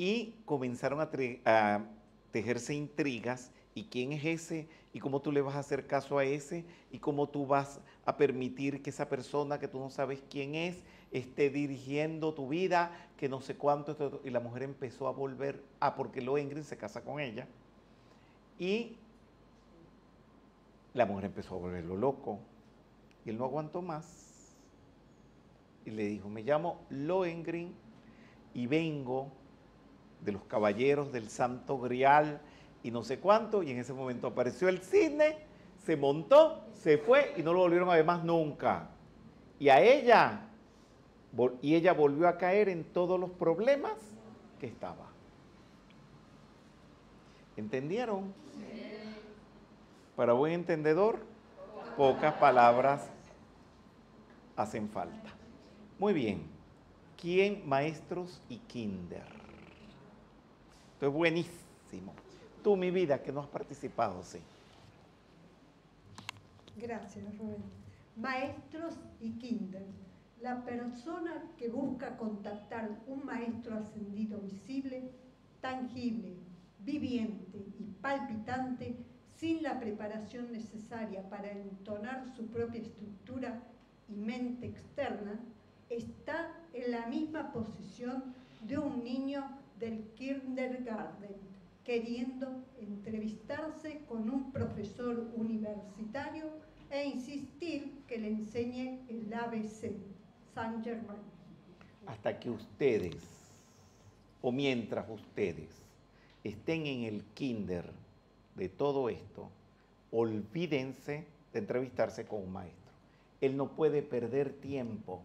y comenzaron a, a, tejerse intrigas. ¿Y quién es ese? ¿Y cómo tú le vas a hacer caso a ese? ¿Y cómo tú vas a permitir que esa persona que tú no sabes quién es esté dirigiendo tu vida, que no sé cuánto? Y la mujer empezó a volver, ah, porque Lohengrin se casa con ella. Y la mujer empezó a volverlo loco. Y él no aguantó más. Y le dijo, me llamo Lohengrin y vengo de los caballeros del Santo Grial y no sé cuánto, y en ese momento apareció el cisne, se montó, se fue y no lo volvieron a ver más nunca. Y a ella, y ella volvió a caer en todos los problemas que estaba. ¿Entendieron? Para buen entendedor, pocas palabras hacen falta. Muy bien. ¿Quién? Maestros y kinder. Esto es buenísimo. Tú, mi vida, que no has participado, sí. Gracias, Rubén. Maestros y kinder. La persona que busca contactar un maestro ascendido visible, tangible, viviente y palpitante sin la preparación necesaria para entonar su propia estructura y mente externa, está en la misma posición de un niño del kindergarten, queriendo entrevistarse con un profesor universitario e insistir que le enseñe el ABC, Saint Germain. Hasta que ustedes, o mientras ustedes, estén en el kinder de todo esto, olvídense de entrevistarse con un maestro. Él no puede perder tiempo.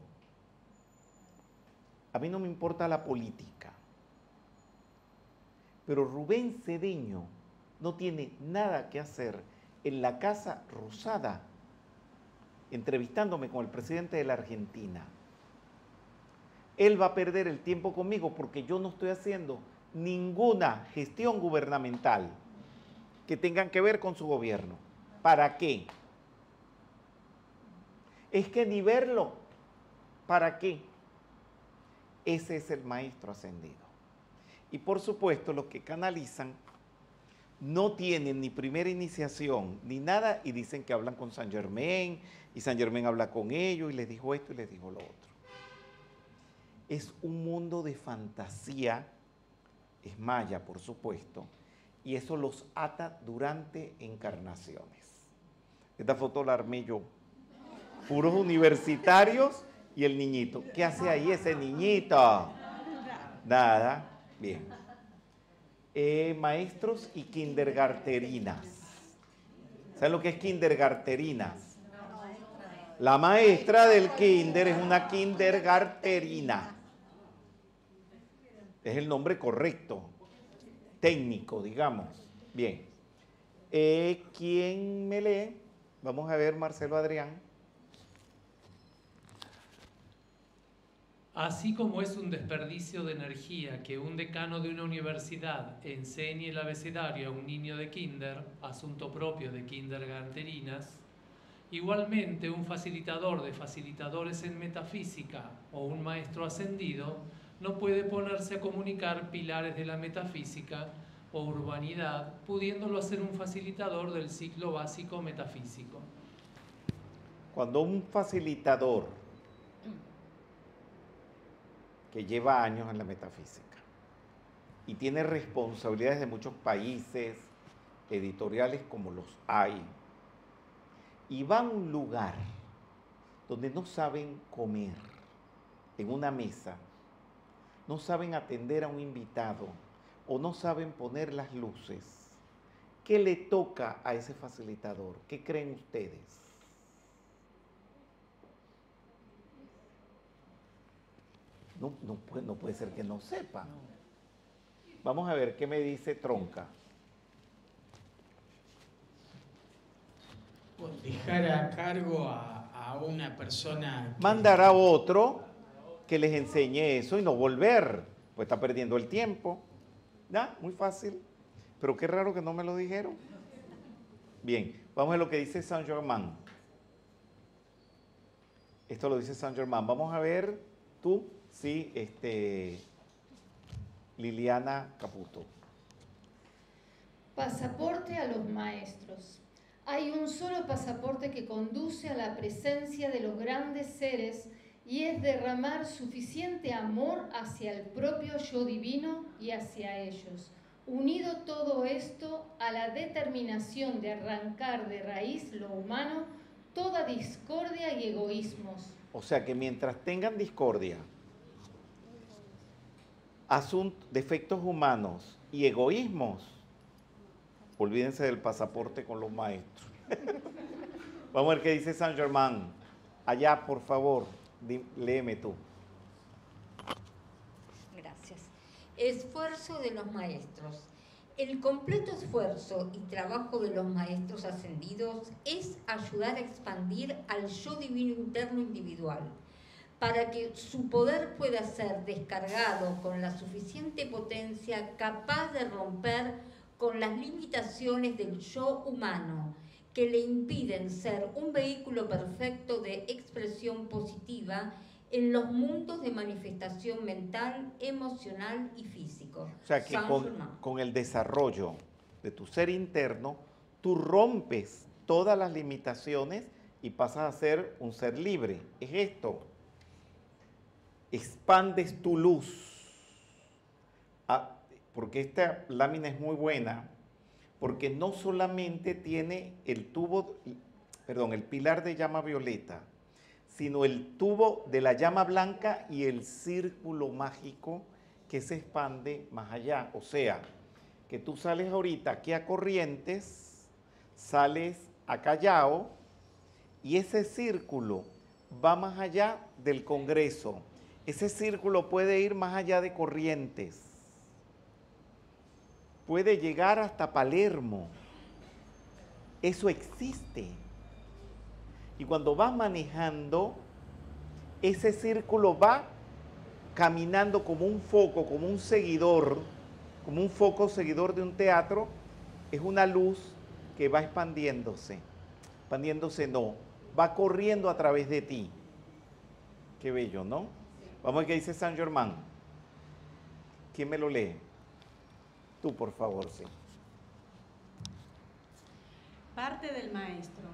A mí no me importa la política, pero Rubén Cedeño no tiene nada que hacer en la Casa Rosada entrevistándome con el presidente de la Argentina. Él va a perder el tiempo conmigo porque yo no estoy haciendo ninguna gestión gubernamental que tengan que ver con su gobierno. ¿Para qué? Es que ni verlo. ¿Para qué? Ese es el maestro ascendido. Y por supuesto, los que canalizan no tienen ni primera iniciación ni nada y dicen que hablan con San Germain y San Germain habla con ellos y les dijo esto y les dijo lo otro. Es un mundo de fantasía, es maya por supuesto, y eso los ata durante encarnaciones. Esta foto la armé yo. Puros universitarios y el niñito. ¿Qué hace ahí ese niñito? Nada. Bien. Eh, maestros y kindergarterinas. ¿Saben lo que es kindergarterinas? La maestra del kinder es una kindergarterina. Es el nombre correcto, técnico, digamos. Bien. Eh, ¿Quién me lee? Vamos a ver, Marcelo Adrián. Así como es un desperdicio de energía que un decano de una universidad enseñe el abecedario a un niño de kinder, asunto propio de kindergarterinas, igualmente un facilitador de facilitadores en metafísica o un maestro ascendido no puede ponerse a comunicar pilares de la metafísica o urbanidad, pudiéndolo hacer un facilitador del ciclo básico metafísico. Cuando un facilitador que lleva años en la metafísica y tiene responsabilidades de muchos países editoriales como los hay, y va a un lugar donde no saben comer en una mesa, no saben atender a un invitado o no saben poner las luces, ¿qué le toca a ese facilitador? ¿Qué creen ustedes? No, no, puede, no puede ser que no sepa. Vamos a ver qué me dice Tronca. Dejar a cargo a, a una persona... Mandar a otro que les enseñe eso y no volver, pues está perdiendo el tiempo. ¿Ya? Muy fácil. Pero qué raro que no me lo dijeron. Bien, vamos a lo que dice Saint Germain. Esto lo dice Saint Germain. Vamos a ver tú, sí, este, Liliana Caputo. Pasaporte a los maestros. Hay un solo pasaporte que conduce a la presencia de los grandes seres y es derramar suficiente amor hacia el propio yo divino y hacia ellos. Unido todo esto a la determinación de arrancar de raíz lo humano toda discordia y egoísmos. O sea que mientras tengan discordia, asuntos, defectos humanos y egoísmos, olvídense del pasaporte con los maestros. Vamos a ver qué dice San Germán. Allá, por favor, léeme tú. Gracias. Esfuerzo de los maestros. El completo esfuerzo y trabajo de los maestros ascendidos es ayudar a expandir al yo divino interno individual, para que su poder pueda ser descargado con la suficiente potencia capaz de romper con las limitaciones del yo humano que le impiden ser un vehículo perfecto de expresión positiva en los mundos de manifestación mental, emocional y físico. O sea que con el desarrollo de tu ser interno, tú rompes todas las limitaciones y pasas a ser un ser libre. Es esto. Expandes tu luz. Ah, porque esta lámina es muy buena, porque no solamente tiene el tubo, perdón, el pilar de llama violeta, sino el tubo de la llama blanca y el círculo mágico que se expande más allá. O sea, que tú sales ahorita aquí a Corrientes, sales a Callao y ese círculo va más allá del Congreso. Ese círculo puede ir más allá de Corrientes. Puede llegar hasta Palermo. Eso existe. Y cuando vas manejando, ese círculo va caminando como un foco, como un seguidor, como un foco seguidor de un teatro, es una luz que va expandiéndose. Expandiéndose no, va corriendo a través de ti. Qué bello, ¿no? Vamos a ver qué dice San Germán. ¿Quién me lo lee? Tú, por favor, sí. Parte del maestro.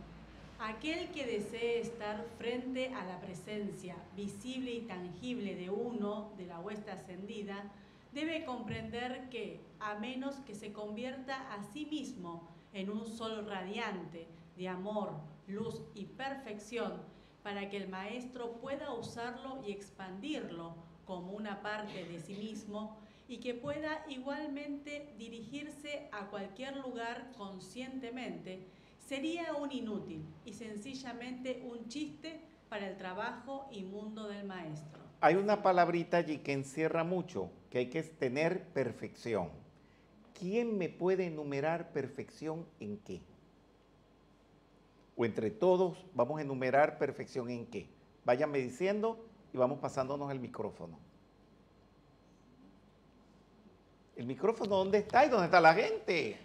Aquel que desee estar frente a la presencia visible y tangible de uno de la huesta ascendida, debe comprender que, a menos que se convierta a sí mismo en un sol radiante de amor, luz y perfección, para que el maestro pueda usarlo y expandirlo como una parte de sí mismo y que pueda igualmente dirigirse a cualquier lugar conscientemente, sería un inútil y sencillamente un chiste para el trabajo y mundo del maestro. Hay una palabrita allí que encierra mucho, que hay que tener perfección. ¿Quién me puede enumerar perfección en qué? O entre todos vamos a enumerar perfección en qué. Váyanme diciendo y vamos pasándonos el micrófono. ¿El micrófono dónde está y dónde está la gente?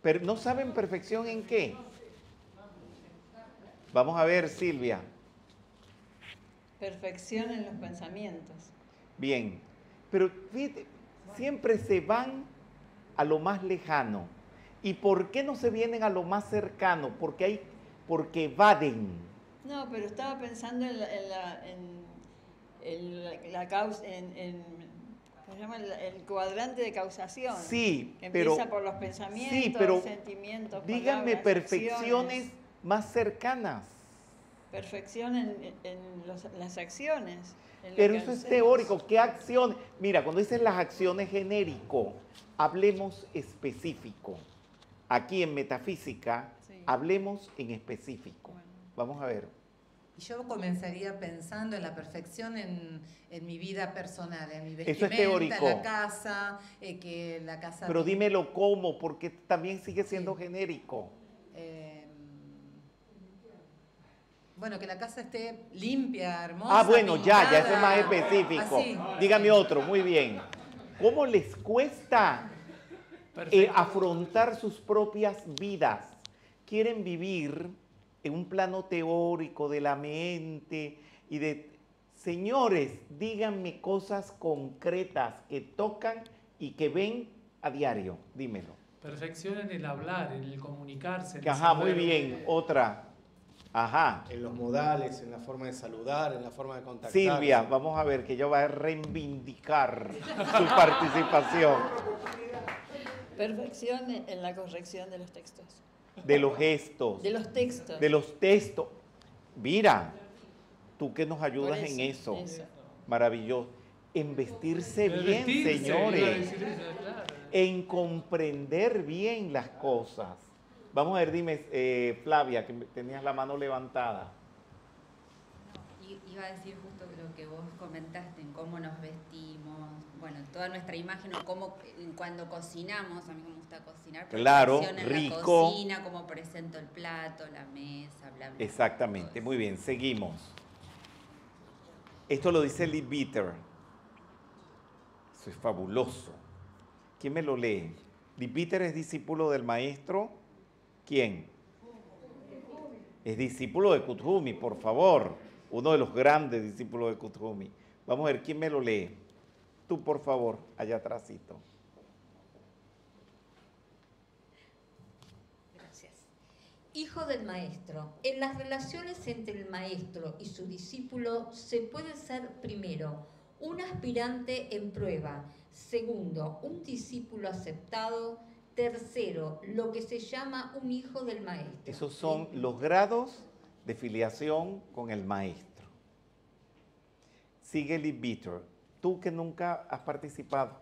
Pero no saben perfección en qué. Vamos a ver, Silvia. Perfección en los pensamientos. Bien, pero fíjate, siempre se van a lo más lejano. ¿Y por qué no se vienen a lo más cercano? Porque hay, porque evaden. No, pero estaba pensando en la, en la, en- en la- la causa, en. El, el cuadrante de causación. Sí, que pero- empieza por los pensamientos, sí, pero sentimientos, Díganme palabras, perfecciones acciones. más cercanas. Perfección en, en los- las acciones. en Pero eso es teórico. ¿Qué acciones? Mira, cuando dices las acciones genérico, hablemos específico. Aquí en metafísica, hablemos en específico. Vamos a ver. Y yo comenzaría pensando en la perfección en, en mi vida personal, en mi Eso es vestimenta, teórico. en la casa, eh, que la casa... Pero dímelo cómo, porque también sigue siendo genérico. Eh, bueno, que la casa esté limpia, hermosa. Ah, bueno, ya, ya eso es más específico. así. Dígame otro, muy bien. ¿Cómo les cuesta eh, afrontar sus propias vidas? Quieren vivir en un plano teórico de la mente y de... Señores, díganme cosas concretas que tocan y que ven a diario. Dímelo. Perfección en el hablar, en el comunicarse. en el Ajá, muy bien. Otra. Ajá. En los modales, en la forma de saludar, en la forma de contactar. Silvia, vamos a ver que ella va a reivindicar su participación Perfección en la corrección de los textos. de los gestos, De los textos. de los textos. Mira, tú que nos ayudas en eso. Maravilloso. En vestirse En bien, vestirse, señores. En comprender bien las cosas. Vamos a ver, dime, eh, Flavia, que tenías la mano levantada. Iba a decir justo lo que vos comentaste, en cómo nos vestimos, bueno, toda nuestra imagen, o cómo cuando cocinamos, a mí me gusta cocinar, pero Claro, en la rico. cocina, cómo presento el plato, la mesa, bla, bla. Exactamente, muy bien, seguimos. Esto lo dice Lee Bitter. Eso es fabuloso. ¿Quién me lo lee? Lee Bitter es discípulo del maestro. ¿Quién? Es discípulo de Kuthumi, por favor. uno de los grandes discípulos de Kuthumi. Vamos a ver quién me lo lee. Tú, por favor, allá atrásito. Gracias. Hijo del maestro. En las relaciones entre el maestro y su discípulo se puede ser primero un aspirante en prueba, segundo un discípulo aceptado, tercero lo que se llama un hijo del maestro. Esos son los grados de filiación con el maestro. Sigue Lee Bitter. Tú que nunca has participado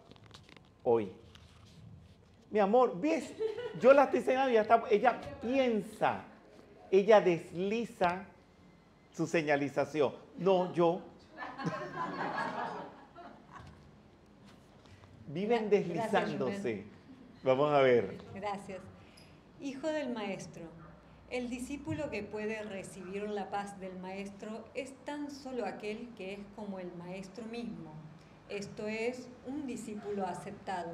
hoy. Mi amor, ¿ves? Yo la estoy enseñando y ella, ella piensa, ella desliza su señalización. No, yo. Viven deslizándose. Vamos a ver. Gracias. Hijo del maestro. El discípulo que puede recibir la paz del maestro es tan solo aquel que es como el maestro mismo. Esto es un discípulo aceptado.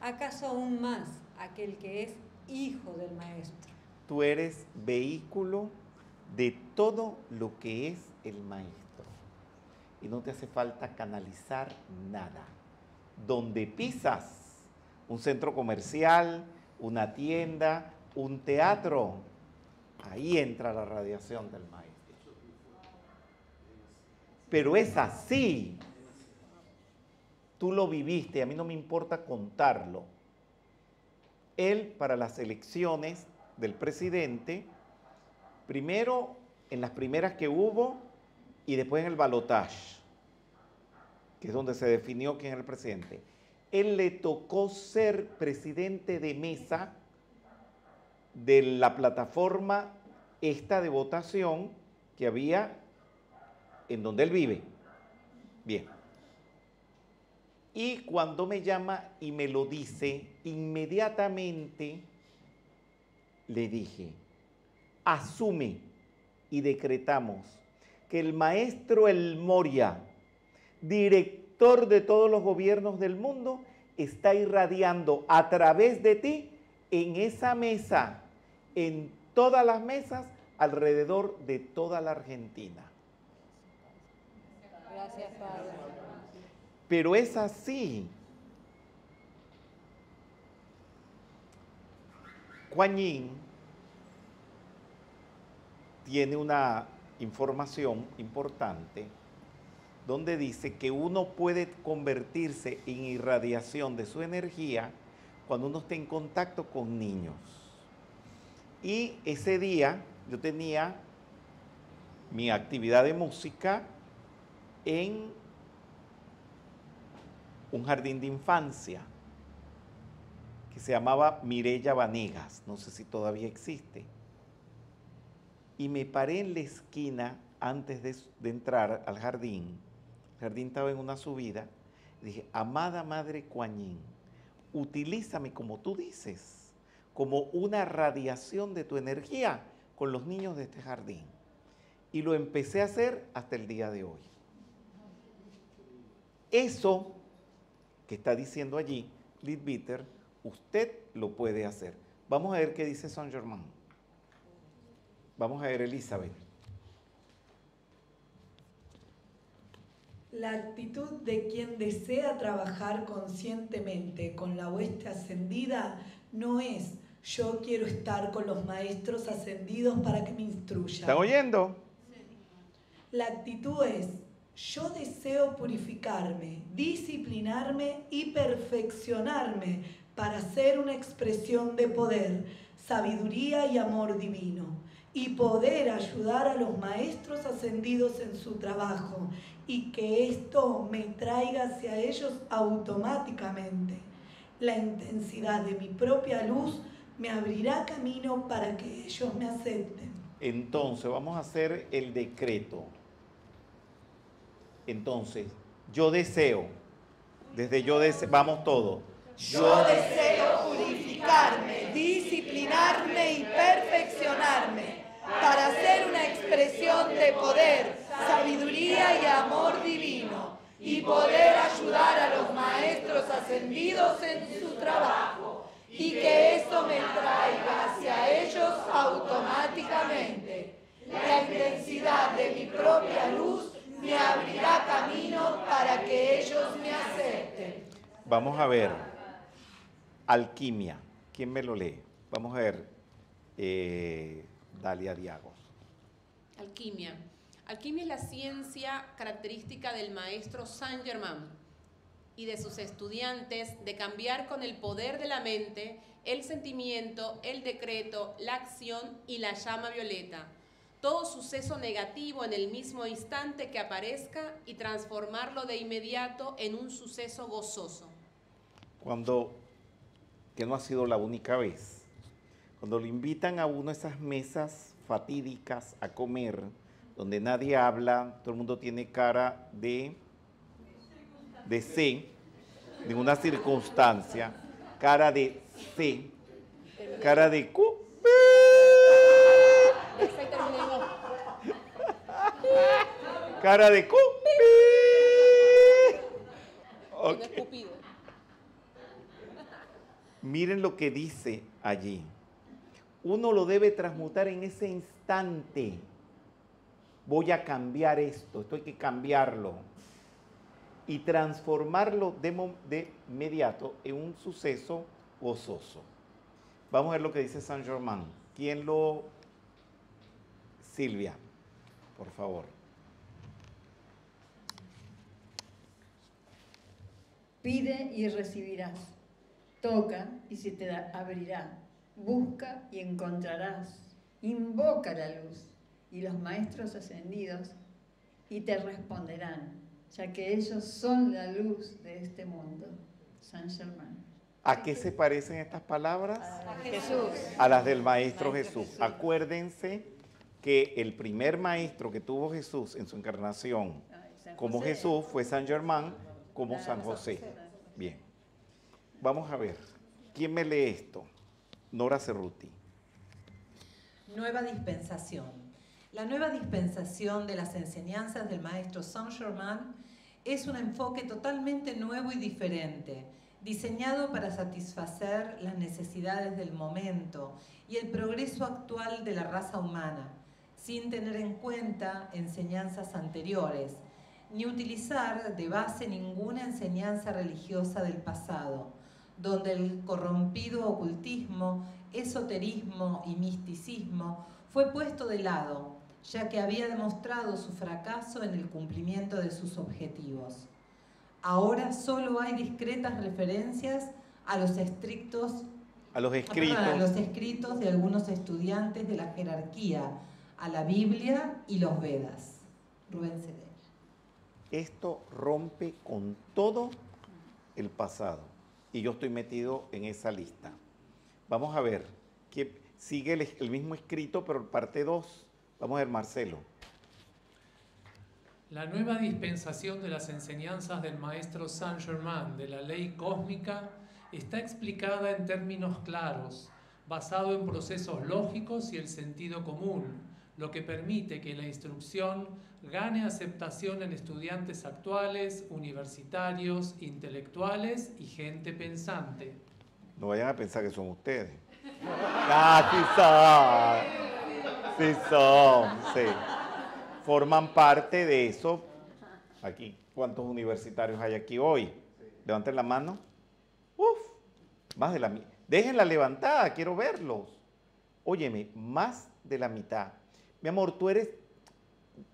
¿Acaso aún más aquel que es hijo del maestro? Tú eres vehículo de todo lo que es el maestro. Y no te hace falta canalizar nada. Donde pisas, un centro comercial, una tienda, un teatro, Ahí entra la radiación del maestro. Pero es así. Tú lo viviste, a mí no me importa contarlo. Él para las elecciones del presidente, primero en las primeras que hubo y después en el balotage, que es donde se definió quién era el presidente. Él le tocó ser presidente de mesa de la plataforma esta de votación que había en donde él vive. Bien. Y cuando me llama y me lo dice, inmediatamente le dije, asume y decretamos que el maestro El Moria, director de todos los gobiernos del mundo, está irradiando a través de ti en esa mesa, en todas las mesas alrededor de toda la Argentina. Gracias, Padre. Pero es así. Kuan tiene una información importante donde dice que uno puede convertirse en irradiación de su energía cuando uno está en contacto con niños. Y ese día yo tenía mi actividad de música en un jardín de infancia que se llamaba Mirella Vanegas, no sé si todavía existe. Y me paré en la esquina antes de, entrar al jardín. El jardín estaba en una subida. dije, amada Madre Coañín, utilízame como tú dices como una radiación de tu energía con los niños de este jardín. Y lo empecé a hacer hasta el día de hoy. Eso que está diciendo allí Bitter, usted lo puede hacer. Vamos a ver qué dice Saint Germain. Vamos a ver Elizabeth. La actitud de quien desea trabajar conscientemente con la hueste ascendida no es yo quiero estar con los maestros ascendidos para que me instruyan. ¿Están oyendo? La actitud es, yo deseo purificarme, disciplinarme y perfeccionarme para ser una expresión de poder, sabiduría y amor divino, y poder ayudar a los maestros ascendidos en su trabajo, y que esto me traiga hacia ellos automáticamente. La intensidad de mi propia luz me abrirá camino para que ellos me acepten. Entonces, vamos a hacer el decreto. Entonces, yo deseo, desde yo deseo, vamos todos. Yo deseo purificarme, disciplinarme y perfeccionarme para ser una expresión de poder, sabiduría y amor divino y poder ayudar a los maestros ascendidos en su trabajo y que esto me traiga hacia ellos automáticamente. La intensidad de mi propia luz me abrirá camino para que ellos me acepten. Vamos a ver. Alquimia. ¿Quién me lo lee? Vamos a ver. Eh, Dalia Diagos. Alquimia. Alquimia es la ciencia característica del maestro Saint Germain y de sus estudiantes de cambiar con el poder de la mente el sentimiento, el decreto, la acción y la llama violeta. Todo suceso negativo en el mismo instante que aparezca y transformarlo de inmediato en un suceso gozoso. Cuando, que no ha sido la única vez, cuando lo invitan a uno a esas mesas fatídicas a comer, donde nadie habla, todo el mundo tiene cara de, de C, de una circunstancia, cara de C, cara de Q. Cara de. Ok. Miren lo que dice allí. Uno lo debe transmutar en ese instante. Voy a cambiar esto, esto hay que cambiarlo. Y transformarlo de, de inmediato en un suceso gozoso. Vamos a ver lo que dice Saint Germain. ¿Quién lo... Silvia, por favor. Pide y recibirás. Toca y se te abrirá. Busca y encontrarás. Invoca la luz y los maestros ascendidos y te responderán, ya que ellos son la luz de este mundo. San Germán. ¿A qué se parecen estas palabras? Jesús. A las del Maestro Jesús. Acuérdense que el primer maestro que tuvo Jesús en su encarnación como. Jesús fue San Germán como San José. Bien. Vamos a ver. ¿Quién me lee esto? Nora Cerruti. Nueva dispensación. La nueva dispensación de las enseñanzas del maestro Saint-Germain es un enfoque totalmente nuevo y diferente, diseñado para satisfacer las necesidades del momento y el progreso actual de la raza humana, sin tener en cuenta enseñanzas anteriores, ni utilizar de base ninguna enseñanza religiosa del pasado, donde el corrompido ocultismo, esoterismo y misticismo fue puesto de lado, ya que había demostrado su fracaso en el cumplimiento de sus objetivos. Ahora solo hay discretas referencias a los estrictos A los escritos. a los escritos de algunos estudiantes de la jerarquía, a la Biblia y los Vedas. Rubén. Esto rompe con todo el pasado. Y yo estoy metido en esa lista. Vamos a ver. Que sigue el, el mismo escrito, pero parte 2. Vamos a ver, Marcelo. La nueva dispensación de las enseñanzas del maestro Saint Germain de la ley cósmica está explicada en términos claros, basado en procesos lógicos y el sentido común, lo que permite que la instrucción gane aceptación en estudiantes actuales, universitarios, intelectuales y gente pensante. No vayan a pensar que son ustedes. Ah, sí son. Sí son, sí. Forman parte de eso. Aquí, ¿cuántos universitarios hay aquí hoy? Levanten la mano. Uf, más de la mitad. Déjenla levantada, quiero verlos. Óyeme, más de la mitad. Mi amor, tú eres,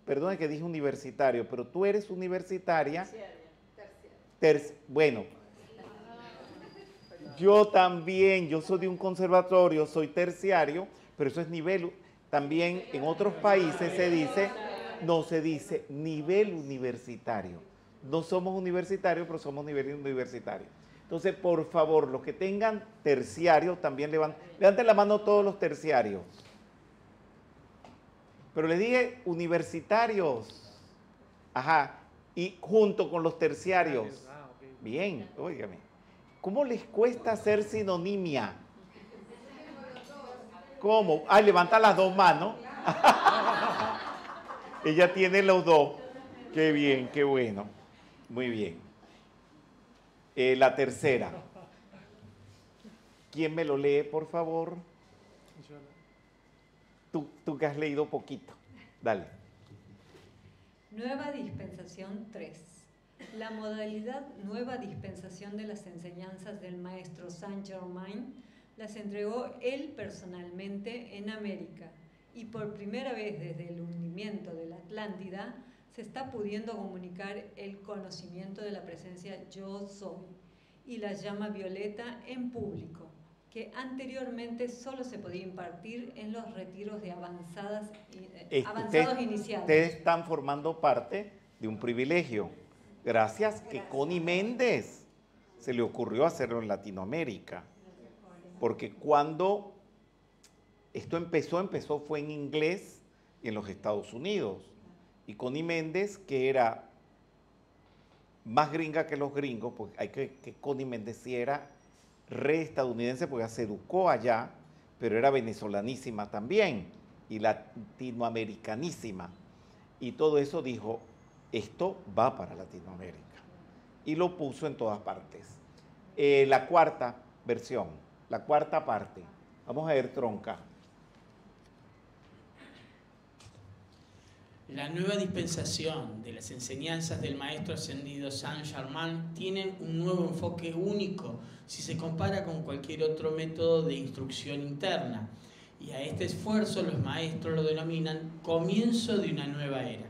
perdone que dije universitario, pero tú eres universitaria. Terci- bueno, yo también, yo soy de un conservatorio, soy terciario, pero eso es nivel. También en otros países se dice, no se dice nivel universitario. No somos universitarios, pero somos nivel universitario. Entonces, por favor, los que tengan terciario, también levanten, levanten la mano todos los terciarios. Pero les dije universitarios. Ajá. Y junto con los terciarios. Bien, óigame. ¿Cómo les cuesta hacer sinonimia? ¿Cómo? Ah, levanta las dos manos. Ella tiene los dos. Qué bien, qué bueno. Muy bien. Eh, la tercera. ¿Quién me lo lee, por favor? Tú, tú que has leído poquito. Dale. Nueva dispensación 3. La modalidad nueva dispensación de las enseñanzas del maestro Saint Germain las entregó él personalmente en América y por primera vez desde el hundimiento de la Atlántida se está pudiendo comunicar el conocimiento de la presencia yo soy y la llama violeta en público, que anteriormente solo se podía impartir en los retiros de avanzadas, eh, avanzados iniciados. Ustedes están formando parte de un privilegio. Gracias que Connie Méndez se le ocurrió hacerlo en Latinoamérica. Porque cuando esto empezó, empezó fue en inglés y en los Estados Unidos. Y Connie Méndez, que era más gringa que los gringos, porque hay que que Connie Méndez sí era re estadounidense porque se educó allá, pero era venezolanísima también y latinoamericanísima. Y todo eso dijo, esto va para Latinoamérica. Y lo puso en todas partes. Eh, la cuarta versión, la cuarta parte. Vamos a ver tronca. La nueva dispensación de las enseñanzas del Maestro Ascendido Saint Germain tienen un nuevo enfoque único si se compara con cualquier otro método de instrucción interna. Y a este esfuerzo los maestros lo denominan comienzo de una nueva era.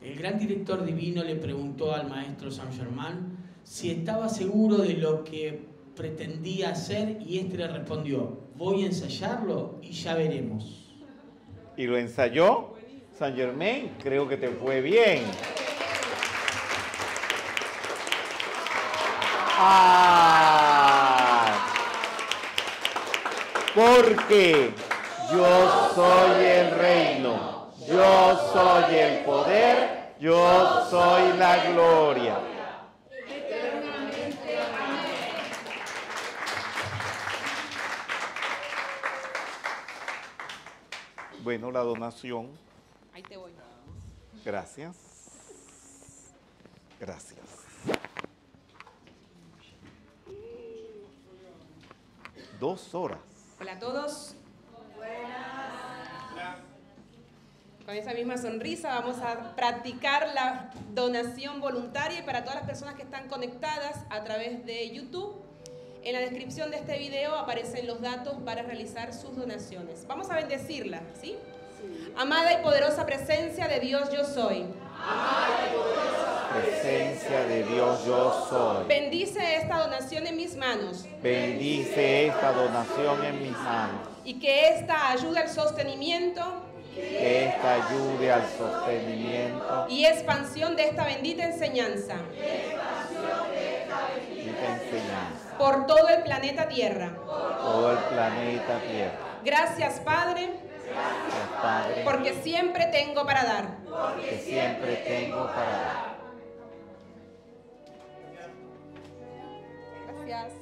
El gran director divino le preguntó al Maestro Saint Germain si estaba seguro de lo que pretendía hacer y este le respondió, voy a ensayarlo y ya veremos. Y lo ensayó San Germain, creo que te fue bien. Ah, porque yo soy el reino, yo soy el poder, yo soy la gloria. Bueno, la donación. Ahí te voy. Gracias. Gracias. Dos horas. Hola a todos. Con esa misma sonrisa vamos a practicar la donación voluntaria y para todas las personas que están conectadas a través de YouTube. En la descripción de este video aparecen los datos para realizar sus donaciones. Vamos a bendecirla, ¿sí? Amada y poderosa presencia de Dios yo soy. Presencia de Dios yo soy. Bendice esta donación en mis manos Bendice esta donación en mis manos. y que esta ayude al sostenimiento Que esta ayude al sostenimiento y expansión de esta bendita enseñanza y enseñanza. por todo el planeta Tierra. Todo el planeta Tierra. Gracias, Padre, Gracias, Padre, porque siempre tengo para dar. que siempre tengo para dar. Gracias.